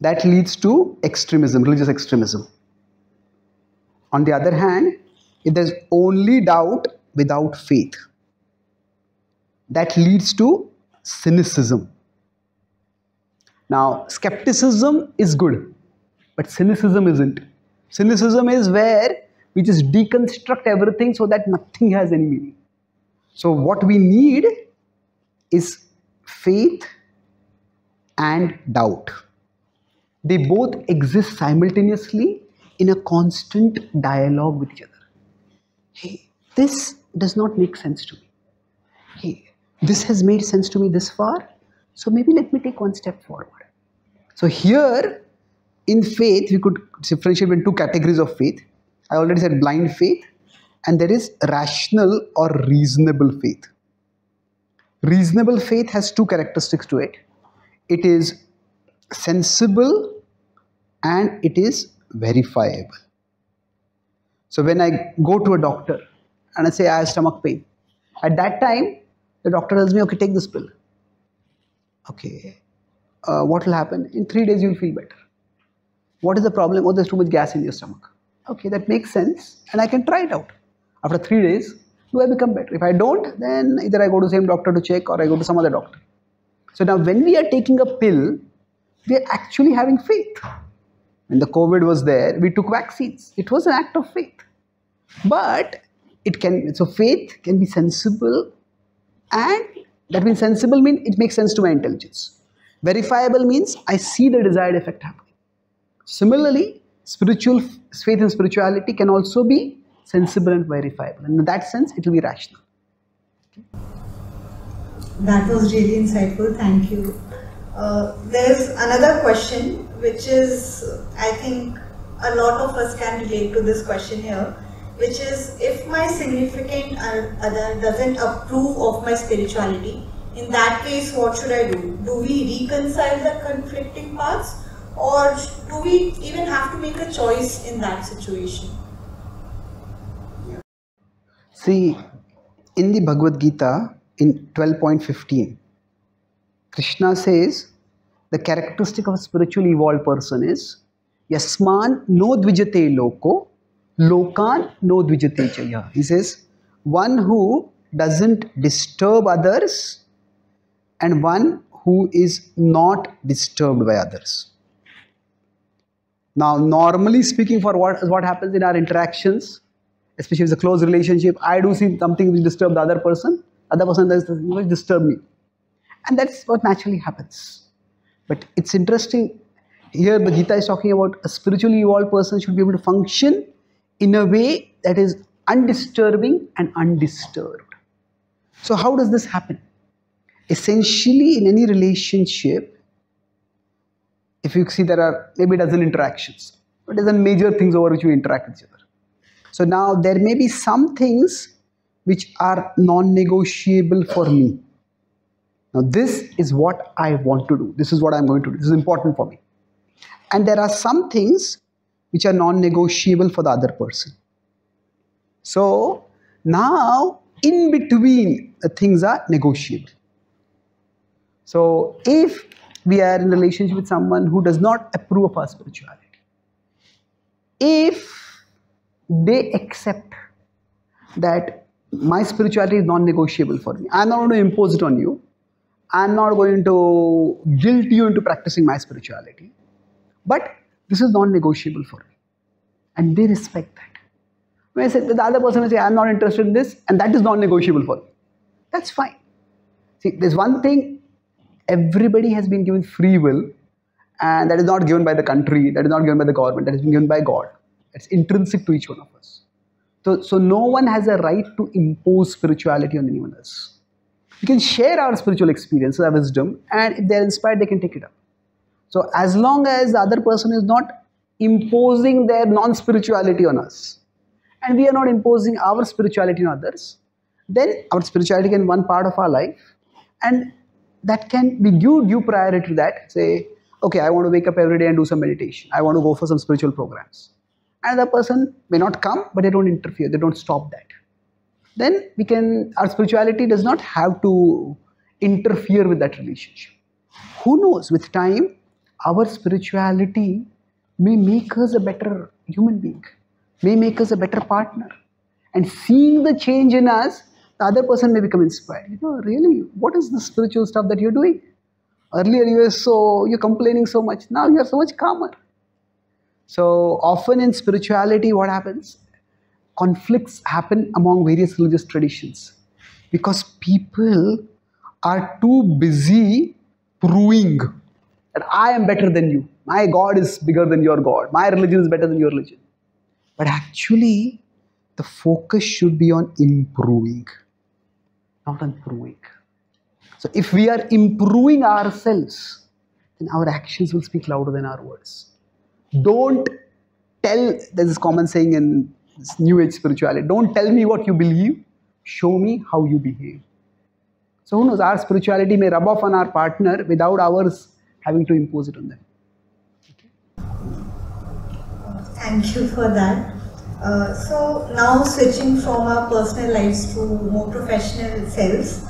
that leads to extremism, religious extremism. On the other hand, if there's only doubt without faith, that leads to cynicism. Now, skepticism is good, but cynicism isn't. Cynicism is where we just deconstruct everything so that nothing has any meaning. So, what we need is faith and doubt they both exist simultaneously in a constant dialogue with each other. Hey, this does not make sense to me. Hey, this has made sense to me this far, so maybe let me take one step forward. So, here in faith, we could differentiate between two categories of faith. I already said blind faith, and there is rational or reasonable faith. Reasonable faith has two characteristics to it it is sensible and it is verifiable. So when I go to a doctor and I say I have stomach pain, at that time the doctor tells me, okay, take this pill. Okay, uh, what will happen? In three days you'll feel better. What is the problem? Oh, there's too much gas in your stomach. Okay, that makes sense and I can try it out. After three days, do I become better? If I don't, then either I go to the same doctor to check or I go to some other doctor. So now when we are taking a pill, we are actually having faith. When the COVID was there, we took vaccines. It was an act of faith. But it can, so faith can be sensible and that means sensible means it makes sense to my intelligence. Verifiable means I see the desired effect happening. Similarly, spiritual faith and spirituality can also be sensible and verifiable. And in that sense, it will be rational. That was really insightful. Thank you. Uh, there's another question, which is, I think, a lot of us can relate to this question here, which is if my significant other doesn't approve of my spirituality, in that case, what should I do? Do we reconcile the conflicting parts, or do we even have to make a choice in that situation? See, in the Bhagavad Gita, in 12.15, Krishna says the characteristic of a spiritually evolved person is Yasman no dvijate loko, lokan no dvijate chaya. He says, one who doesn't disturb others and one who is not disturbed by others. Now, normally speaking, for what, what happens in our interactions, especially it's a close relationship, I do see something which disturbs the other person, other person does which disturb me. And that's what naturally happens. But it's interesting, here the Gita is talking about a spiritually evolved person should be able to function in a way that is undisturbing and undisturbed. So how does this happen? Essentially, in any relationship, if you see there are maybe a dozen interactions, a dozen major things over which we interact with each other. So now there may be some things which are non-negotiable for me. Now this is what I want to do. This is what I'm going to do. This is important for me. And there are some things which are non-negotiable for the other person. So now in between the things are negotiable. So if we are in relationship with someone who does not approve of our spirituality, if they accept that my spirituality is non-negotiable for me, I'm not going to impose it on you. I'm not going to guilt you into practicing my spirituality. But this is non-negotiable for me. And they respect that. When I say the other person will say, I'm not interested in this, and that is non-negotiable for me. That's fine. See, there's one thing everybody has been given free will, and that is not given by the country, that is not given by the government, that has been given by God. It's intrinsic to each one of us. So, so no one has a right to impose spirituality on anyone else. We can share our spiritual experiences, our wisdom, and if they're inspired, they can take it up. So as long as the other person is not imposing their non-spirituality on us, and we are not imposing our spirituality on others, then our spirituality can be one part of our life, and that can be due due priority to that. Say, okay, I want to wake up every day and do some meditation. I want to go for some spiritual programs. Another person may not come, but they don't interfere. They don't stop that. Then we can. Our spirituality does not have to interfere with that relationship. Who knows? With time, our spirituality may make us a better human being, may make us a better partner. And seeing the change in us the other person may become inspired. You know, really, what is the spiritual stuff that you're doing? Earlier you were so, you're complaining so much. Now you're so much calmer. So often in spirituality, what happens? Conflicts happen among various religious traditions because people are too busy proving that I am better than you. My God is bigger than your God. My religion is better than your religion. But actually, the focus should be on improving not on proving. So if we are improving ourselves, then our actions will speak louder than our words. Don't tell, there's this common saying in New Age spirituality, don't tell me what you believe, show me how you behave. So who knows, our spirituality may rub off on our partner without ours having to impose it on them. Thank you for that. Uh, so now switching from our personal lives to more professional selves,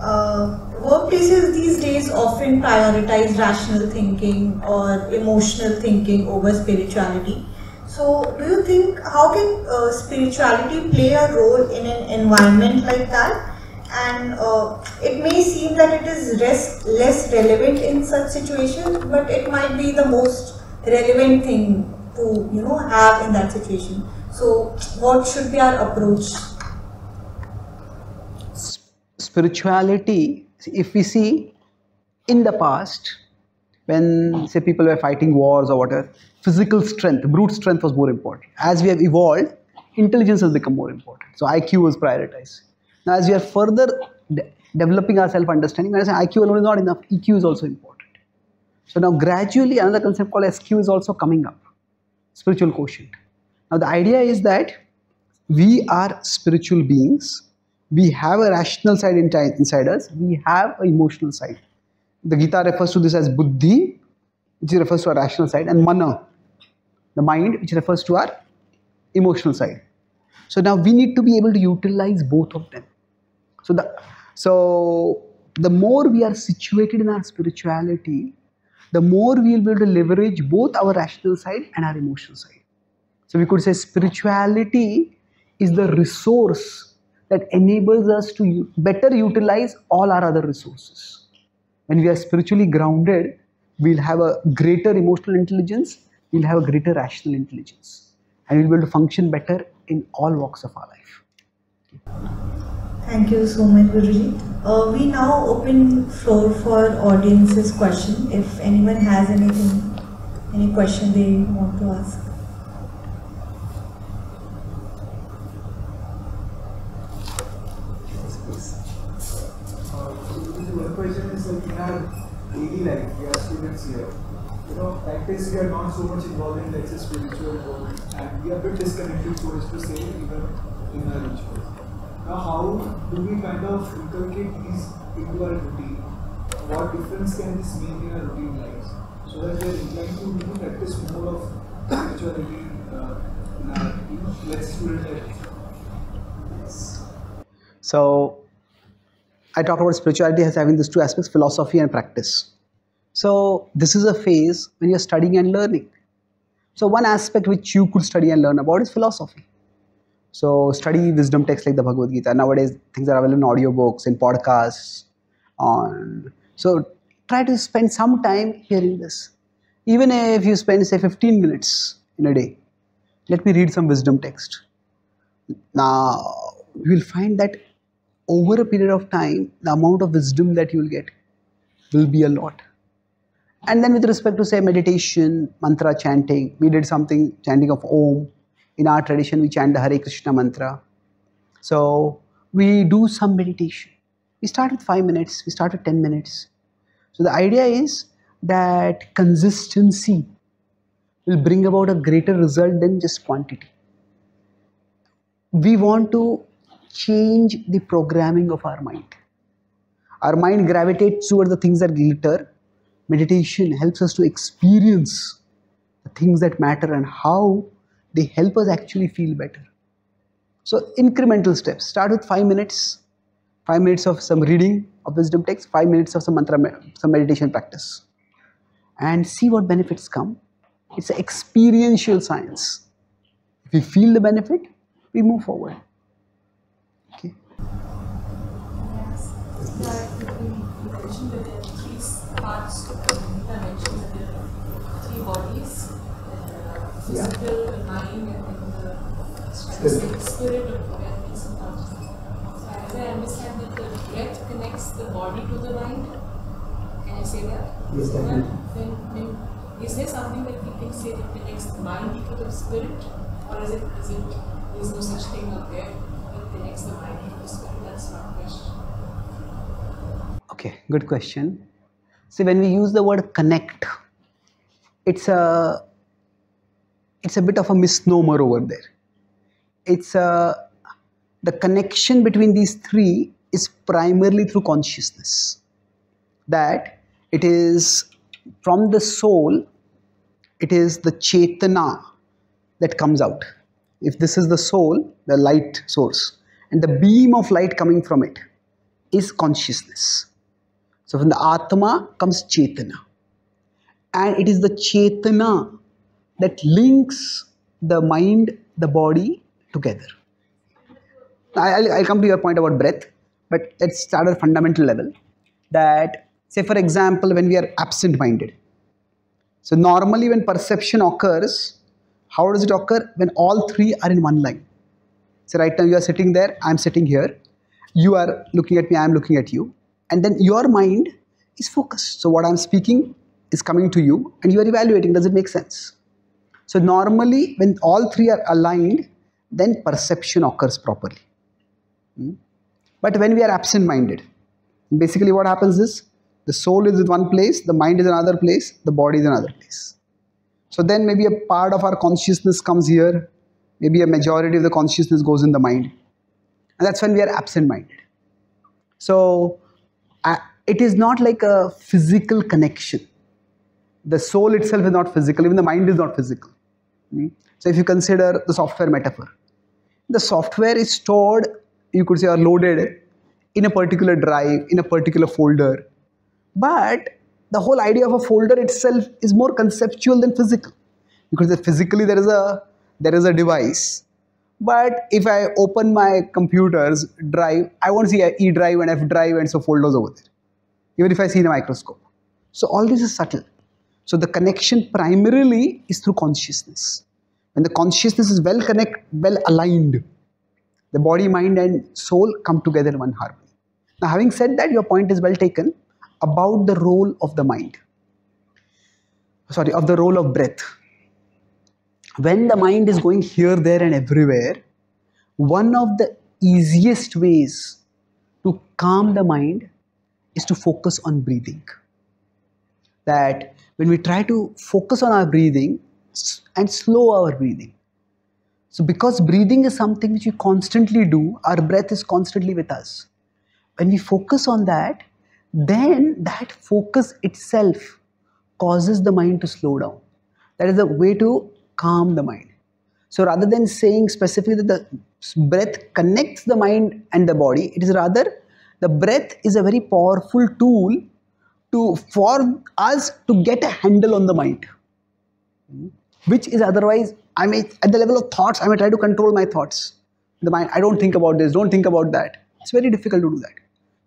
uh, workplaces these days often prioritize rational thinking or emotional thinking over spirituality. So do you think how can uh, spirituality play a role in an environment like that? And uh, it may seem that it is less, less relevant in such situations, but it might be the most relevant thing to you know have in that situation. So, what should be our approach? Spirituality, if we see in the past, when say people were fighting wars or whatever, physical strength, brute strength was more important. As we have evolved, intelligence has become more important. So IQ was prioritized. Now, as we are further de- developing our self-understanding, we understand IQ alone is not enough. EQ is also important. So now gradually another concept called SQ is also coming up, spiritual quotient. Now the idea is that we are spiritual beings. We have a rational side inside us. We have an emotional side. The Gita refers to this as buddhi, which refers to our rational side, and mana, the mind, which refers to our emotional side. So now we need to be able to utilize both of them. So the so the more we are situated in our spirituality, the more we will be able to leverage both our rational side and our emotional side. So we could say spirituality is the resource that enables us to better utilize all our other resources. When we are spiritually grounded, we'll have a greater emotional intelligence, we'll have a greater rational intelligence, and we'll be able to function better in all walks of our life. Thank you so much, Guruji. Uh, we now open floor for audience's question. If anyone has anything, any question they want to ask. Practice we are not so much involved in let's say spiritual world and we are a bit disconnected so as to say even in our rituals. Now, how do we kind of inculcate these into our routine? What difference can this make in our routine lives? So that we are inclined to you know, practice more of spirituality uh, in our you know, less student life. So, I talked about spirituality as having these two aspects philosophy and practice. So, this is a phase when you're studying and learning. So, one aspect which you could study and learn about is philosophy. So study wisdom texts like the Bhagavad Gita. Nowadays, things are available in audiobooks, in podcasts. On so try to spend some time hearing this. Even if you spend say 15 minutes in a day, let me read some wisdom text. Now you will find that over a period of time, the amount of wisdom that you will get will be a lot. And then with respect to say meditation, mantra chanting, we did something chanting of Om in our tradition we chant the Hare Krishna mantra. So we do some meditation. We start with 5 minutes, we start with 10 minutes. So the idea is that consistency will bring about a greater result than just quantity. We want to change the programming of our mind. Our mind gravitates toward the things that glitter. Meditation helps us to experience the things that matter and how they help us actually feel better. So incremental steps. Start with five minutes, five minutes of some reading of wisdom text, five minutes of some mantra, some meditation practice, and see what benefits come. It's an experiential science. If we feel the benefit, we move forward. Okay. Yes. you mentioned that there are three parts to the mentioned that there are three bodies physical, the mind, and the spirit, spirit of awareness and consciousness. So as I understand that the breath connects the body to the mind. Can I say that? Yes, so definitely. Then, then, is there something that we can say that connects the mind to the spirit? Or is it, is it, there's no such thing out there that connects the mind to the spirit? That's one question. Okay, good question. See, when we use the word connect, it's a it's a bit of a misnomer over there. It's a, uh, the connection between these three is primarily through consciousness. That it is from the soul, it is the chetana that comes out. If this is the soul, the light source, and the beam of light coming from it is consciousness. So from the Atma comes Chetana. And it is the Chetana that links the mind, the body together. I'll, I'll come to your point about breath, but let's start at a fundamental level. That, say, for example, when we are absent minded. So, normally, when perception occurs, how does it occur? When all three are in one line. So, right now, you are sitting there, I'm sitting here, you are looking at me, I'm looking at you, and then your mind is focused. So, what I'm speaking is coming to you and you are evaluating does it make sense? So, normally, when all three are aligned, then perception occurs properly. Hmm? But when we are absent minded, basically what happens is the soul is in one place, the mind is another place, the body is another place. So then maybe a part of our consciousness comes here, maybe a majority of the consciousness goes in the mind. And that's when we are absent minded. So uh, it is not like a physical connection. The soul itself is not physical, even the mind is not physical. Hmm? So if you consider the software metaphor, the software is stored, you could say, or loaded in a particular drive, in a particular folder. But the whole idea of a folder itself is more conceptual than physical. Because physically there is a there is a device. But if i open my computer's drive i won't see a e drive and f drive and so folders over there even if i see the microscope. So all this is subtle. So the connection primarily is through consciousness when the consciousness is well connect well aligned the body mind and soul come together in one harmony now having said that your point is well taken about the role of the mind. Sorry, of the role of breath. When the mind is going here, there, and everywhere, one of the easiest ways to calm the mind is to focus on breathing. That when we try to focus on our breathing and slow our breathing. So, because breathing is something which we constantly do, our breath is constantly with us. When we focus on that, then that focus itself causes the mind to slow down. That is the way to calm the mind. So rather than saying specifically that the breath connects the mind and the body, it is rather the breath is a very powerful tool to for us to get a handle on the mind. Hmm? Which is otherwise, I may at the level of thoughts, I may try to control my thoughts. The mind, I don't think about this, don't think about that. It's very difficult to do that.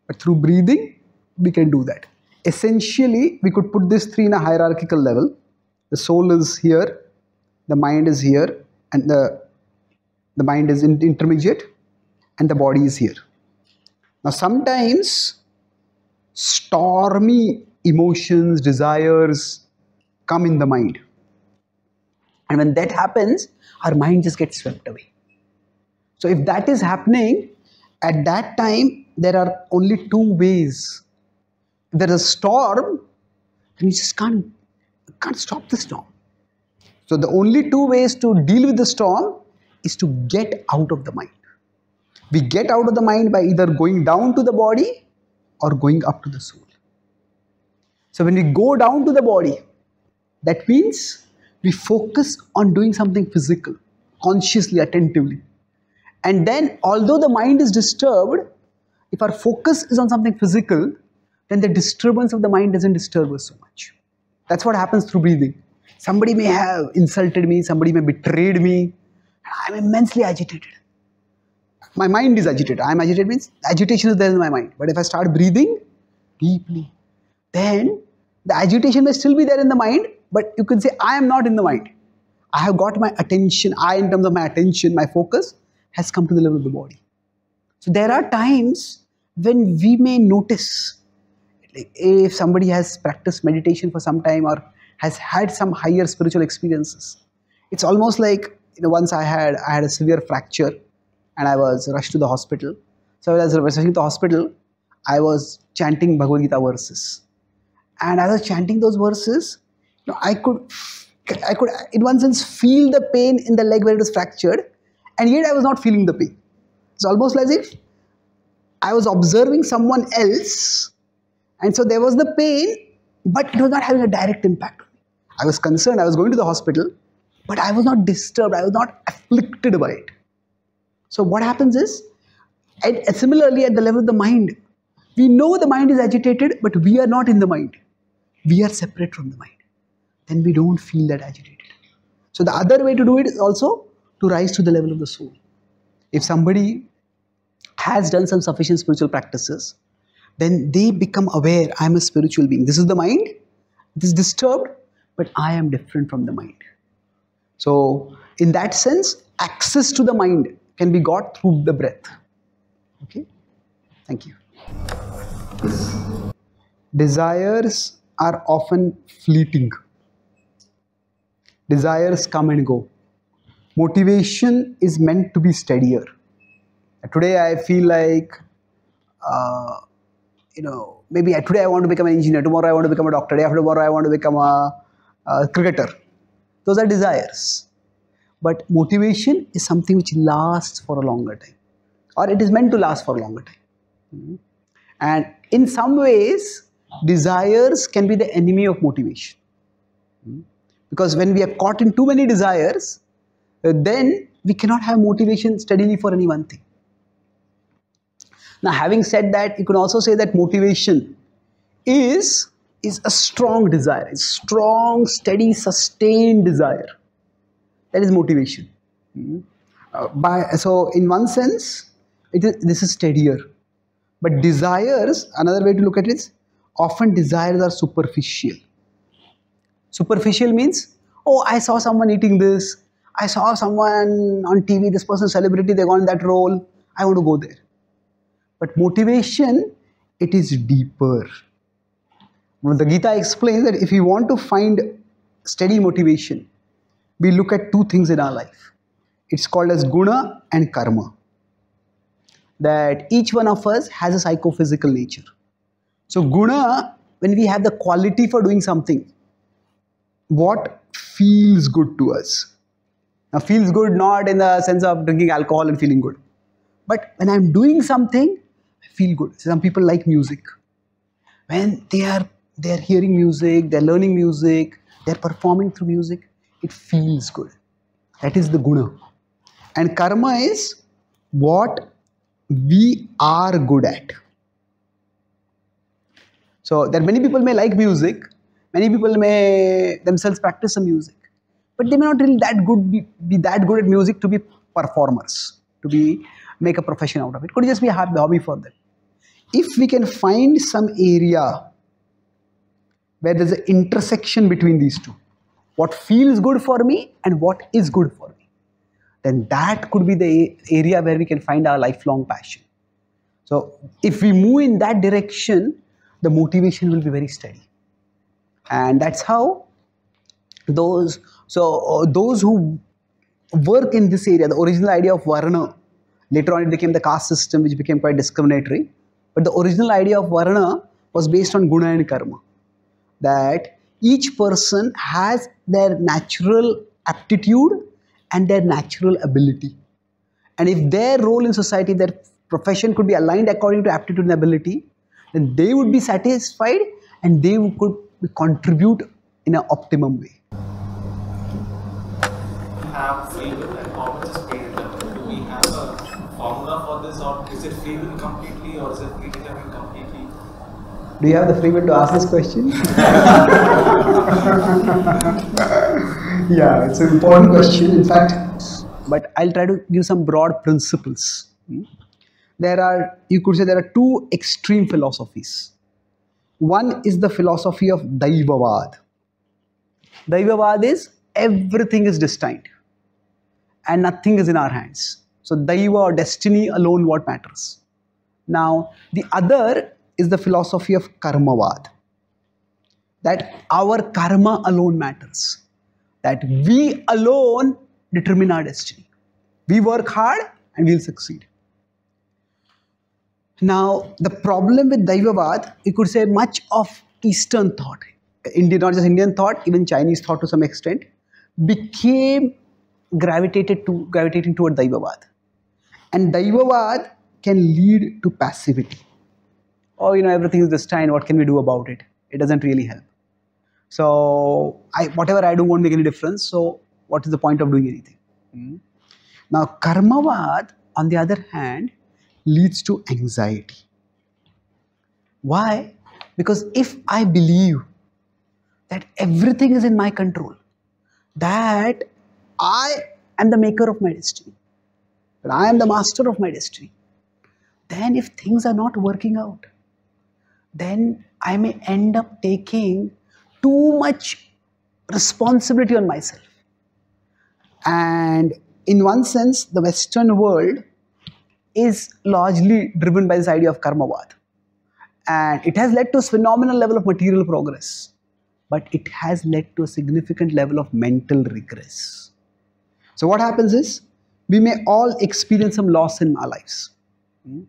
But through breathing, we can do that. Essentially, we could put these three in a hierarchical level. The soul is here, the mind is here, and the, the mind is in, intermediate, and the body is here. Now, sometimes stormy emotions, desires come in the mind. And when that happens, our mind just gets swept away. So, if that is happening, at that time, there are only two ways. There's a storm and you just can't can't stop the storm. So the only two ways to deal with the storm is to get out of the mind. We get out of the mind by either going down to the body or going up to the soul. So when we go down to the body that means we focus on doing something physical consciously attentively and then although the mind is disturbed if our focus is on something physical then the disturbance of the mind doesn't disturb us so much. That's what happens through breathing. Somebody may have insulted me, somebody may betrayed me. I'm immensely agitated. My mind is agitated. I'm agitated means agitation is there in my mind. But if I start breathing deeply, then the agitation may still be there in the mind, but you can say, I am not in the mind. I have got my attention, I, in terms of my attention, my focus, has come to the level of the body. So there are times when we may notice if somebody has practiced meditation for some time or has had some higher spiritual experiences it's almost like you know once i had i had a severe fracture and i was rushed to the hospital so as i was rushing to the hospital i was chanting bhagavad gita verses and as i was chanting those verses know, i could i could in one sense feel the pain in the leg where it was fractured and yet i was not feeling the pain it's almost as if i was observing someone else and so there was the pain, but it was not having a direct impact. On me. I was concerned, I was going to the hospital, but I was not disturbed, I was not afflicted by it. So what happens is, and similarly at the level of the mind, we know the mind is agitated, but we are not in the mind. We are separate from the mind. Then we don't feel that agitated. So the other way to do it is also to rise to the level of the soul. If somebody has done some sufficient spiritual practices, then they become aware I am a spiritual being. This is the mind, it is disturbed, but I am different from the mind. So, in that sense, access to the mind can be got through the breath. Okay, thank you. Desires are often fleeting. Desires come and go. Motivation is meant to be steadier. Today I feel like, uh, you know, maybe today I want to become an engineer, tomorrow I want to become a doctor, day after tomorrow I want to become a, a cricketer. Those are desires. But motivation is something which lasts for a longer time, or it is meant to last for a longer time. Hmm. And in some ways, desires can be the enemy of motivation. Hmm. Because when we are caught in too many desires, uh, then we cannot have motivation steadily for any one thing. Now, having said that, you can also say that motivation is, is a strong desire, a strong, steady, sustained desire. That is motivation. Hmm. Uh, by, so, in one sense, it is, this is steadier. But desires, another way to look at it is often desires are superficial. Superficial means, oh, I saw someone eating this, I saw someone on TV, this person celebrity, they got in that role, I want to go there. But motivation, it is deeper. Well, the Gita explains that if you want to find steady motivation, we look at two things in our life. It's called as guna and karma. That each one of us has a psychophysical nature. So, guna, when we have the quality for doing something, what feels good to us. Now, feels good not in the sense of drinking alcohol and feeling good, but when I'm doing something, I feel good. Some people like music. When they are they are hearing music, they're learning music, they're performing through music, it feels good. That is the guna. And karma is what we are good at. So there many people may like music, many people may themselves practice some music, but they may not really that good be, be that good at music to be performers, to be make a profession out of it. Could just be a hobby for them. If we can find some area where there's an intersection between these two, what feels good for me and what is good for me, then that could be the area where we can find our lifelong passion. So if we move in that direction, the motivation will be very steady. And that's how those, so uh, those who work in this area, the original idea of Varna, later on it became the caste system which became quite discriminatory. But the original idea of Varna was based on Guna and Karma. That each person has their natural aptitude and their natural ability. And if their role in society, their profession could be aligned according to aptitude and ability, then they would be satisfied and they could contribute in an optimum way. Have free will and how much is predetermined? Do we have a formula for this or is it free will completely or is it predetermined completely? Do you have the free will to ask this question? yeah, it's an important question, in fact. But I'll try to give some broad principles. Hmm? There are, you could say, there are two extreme philosophies. One is the philosophy of Daivavad. Daivavad is everything is destined and nothing is in our hands. So, Daiva or destiny alone, what matters. Now, the other is the philosophy of Karmavad. That our karma alone matters. That we alone determine our destiny. We work hard and we'll succeed. Now, the problem with Daivavad, you could say much of Eastern thought, Indian, not just Indian thought, even Chinese thought to some extent, became gravitated to gravitating toward Daivavad. And Daivavad can lead to passivity. Oh, you know, everything is destined, what can we do about it? It doesn't really help. So, I, whatever I do won't make any difference. So, what is the point of doing anything? Hmm? Now, Karmavad, on the other hand, leads to anxiety. Why? Because if I believe that everything is in my control, that I am the maker of my destiny, that I am the master of my destiny, then if things are not working out, then I may end up taking too much responsibility on myself. And in one sense, the Western world is largely driven by this idea of karmavad. and it has led to a phenomenal level of material progress, but it has led to a significant level of mental regress. So, what happens is we may all experience some loss in our lives. Hmm?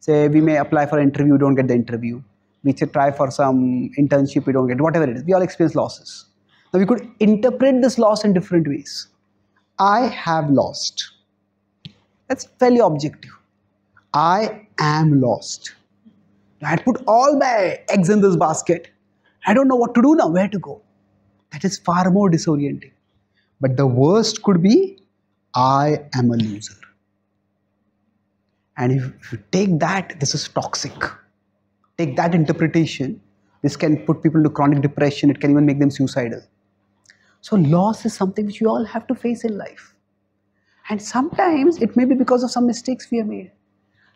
Say we may apply for an interview, don't get the interview. We try for some internship, we don't get whatever it is. We all experience losses. Now we could interpret this loss in different ways. I have lost. That's fairly objective. I am lost. I had put all my eggs in this basket. I don't know what to do now, where to go. That is far more disorienting. But the worst could be I am a loser. And if, if you take that, this is toxic. Take that interpretation, this can put people into chronic depression, it can even make them suicidal. So, loss is something which we all have to face in life. And sometimes it may be because of some mistakes we have made.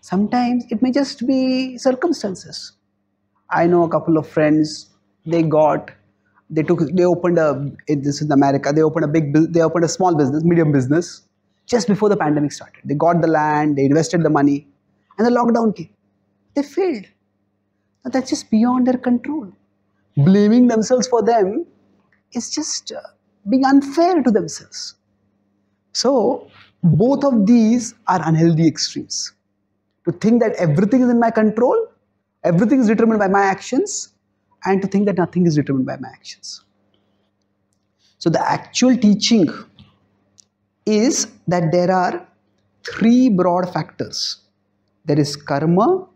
Sometimes it may just be circumstances. I know a couple of friends, they got, they took, they opened a, this is in America, they opened a big, they opened a small business, medium business, just before the pandemic started. They got the land, they invested the money, and the lockdown came. They failed. Now that's just beyond their control. Blaming themselves for them is just uh, being unfair to themselves. So, both of these are unhealthy extremes. To think that everything is in my control, everything is determined by my actions, and to think that nothing is determined by my actions. So, the actual teaching is that there are three broad factors. There is karma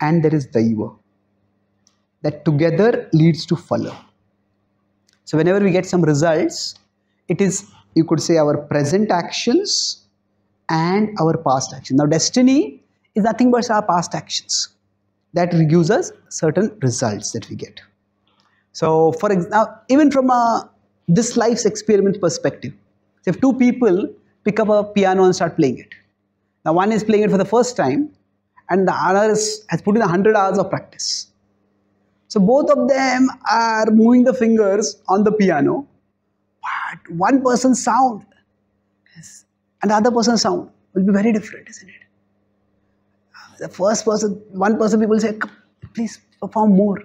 and there is daiva. That together leads to phala. So whenever we get some results it is you could say our present actions and our past actions now destiny is nothing but our past actions that gives us certain results that we get so for example even from a this life's experiment perspective if two people pick up a piano and start playing it, now one is playing it for the first time and the other is, has put in 100 hours of practice. So both of them are moving the fingers on the piano, but one person's sound and the other person's sound will be very different, isn't it? The first person, one person people say, please perform more.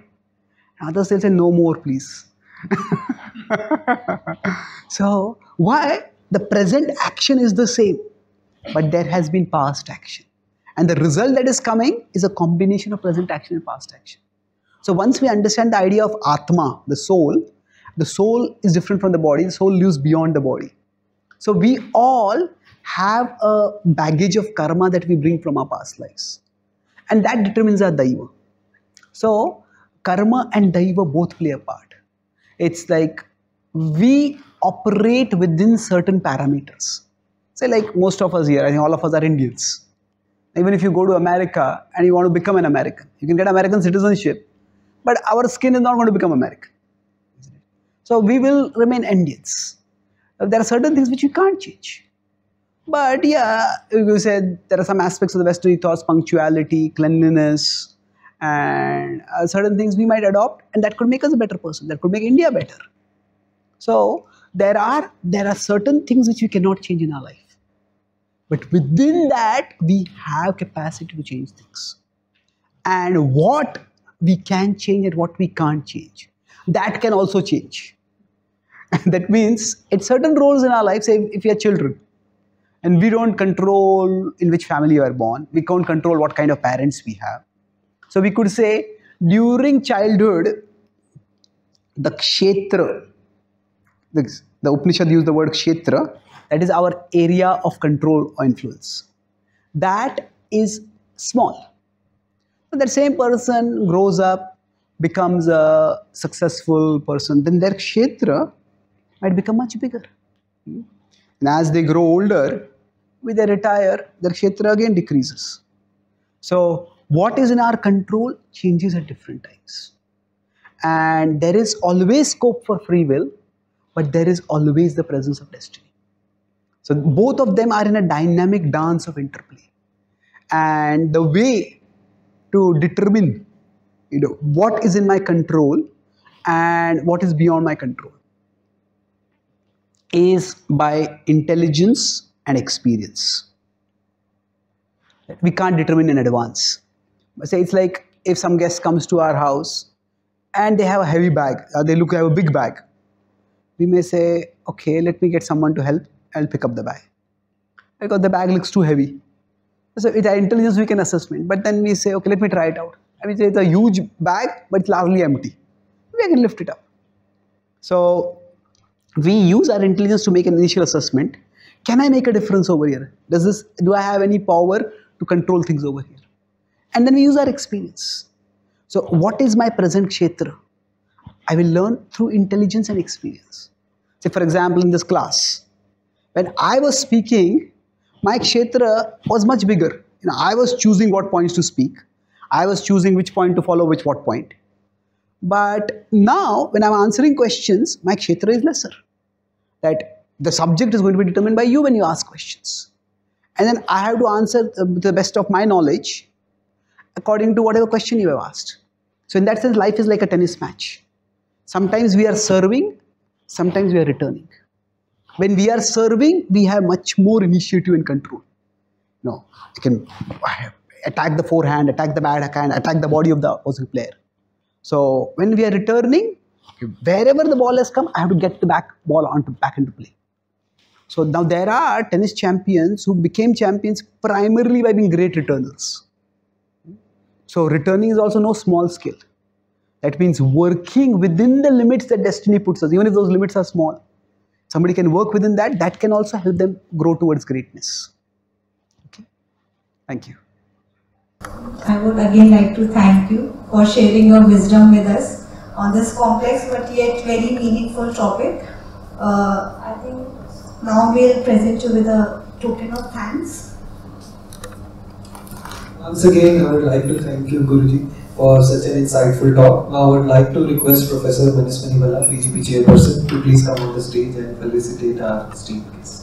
Others will say, no more, please. so why? the present action is the same, but there has been past action. And the result that is coming is a combination of present action and past action. So once we understand the idea of Atma, the soul, the soul is different from the body, the soul lives beyond the body. So we all have a baggage of karma that we bring from our past lives. And that determines our daiva. So karma and daiva both play a part. It's like we operate within certain parameters. Say, like most of us here, I think all of us are Indians. Even if you go to America and you want to become an American, you can get American citizenship, but our skin is not going to become American. So we will remain Indians. There are certain things which you can't change. But yeah, you said there are some aspects of the Western ethos, punctuality, cleanliness, and uh, certain things we might adopt, and that could make us a better person. That could make India better. So there are there are certain things which we cannot change in our life but within that we have capacity to change things and what we can change and what we can't change that can also change that means at certain roles in our life say if we are children and we don't control in which family you are born we can't control what kind of parents we have so we could say during childhood the kshetra the, the Upanishad use the word kshetra, that is our area of control or influence. That is small. But that same person grows up, becomes a successful person, then their kshetra might become much bigger. And as they grow older, when they retire, their kshetra again decreases. So, what is in our control changes at different times. And there is always scope for free will but there is always the presence of destiny. So both of them are in a dynamic dance of interplay. And the way to determine you know what is in my control and what is beyond my control is by intelligence and experience. We can't determine in advance. Say it's like if some guest comes to our house and they have a heavy bag, uh, they look have a big bag, we may say, okay, let me get someone to help. I'll pick up the bag because the bag looks too heavy. So with our intelligence, we can assessment. But then we say, okay, let me try it out. I mean, it's a huge bag, but it's largely empty. We can lift it up. So we use our intelligence to make an initial assessment. Can I make a difference over here? Does this do I have any power to control things over here? And then we use our experience. So what is my present kshetra? I will learn through intelligence and experience. Say for example in this class, when I was speaking, my kshetra was much bigger. You know, I was choosing what points to speak. I was choosing which point to follow which what point. But now, when I'm answering questions, my kshetra is lesser. That the subject is going to be determined by you when you ask questions. And then I have to answer to the best of my knowledge according to whatever question you have asked. So, in that sense, life is like a tennis match. Sometimes we are serving, sometimes we are returning. When we are serving, we have much more initiative and control. You can attack the forehand, attack the backhand, attack the body of the opposite player. So when we are returning, wherever the ball has come, I have to get the back ball onto back into play. So now there are tennis champions who became champions primarily by being great returners. So returning is also no small skill. That means working within the limits that destiny puts us, even if those limits are small. Somebody can work within that, that can also help them grow towards greatness. Okay. Thank you. I would again like to thank you for sharing your wisdom with us on this complex but yet very meaningful topic. Uh, I think now we'll present you with a token of thanks. Once again, I would like to thank you, Guruji, for such an insightful talk. Now, I would like to request Professor Manaswini Bhalla, PGP chairperson, to please come on the stage and felicitate our esteemed guests.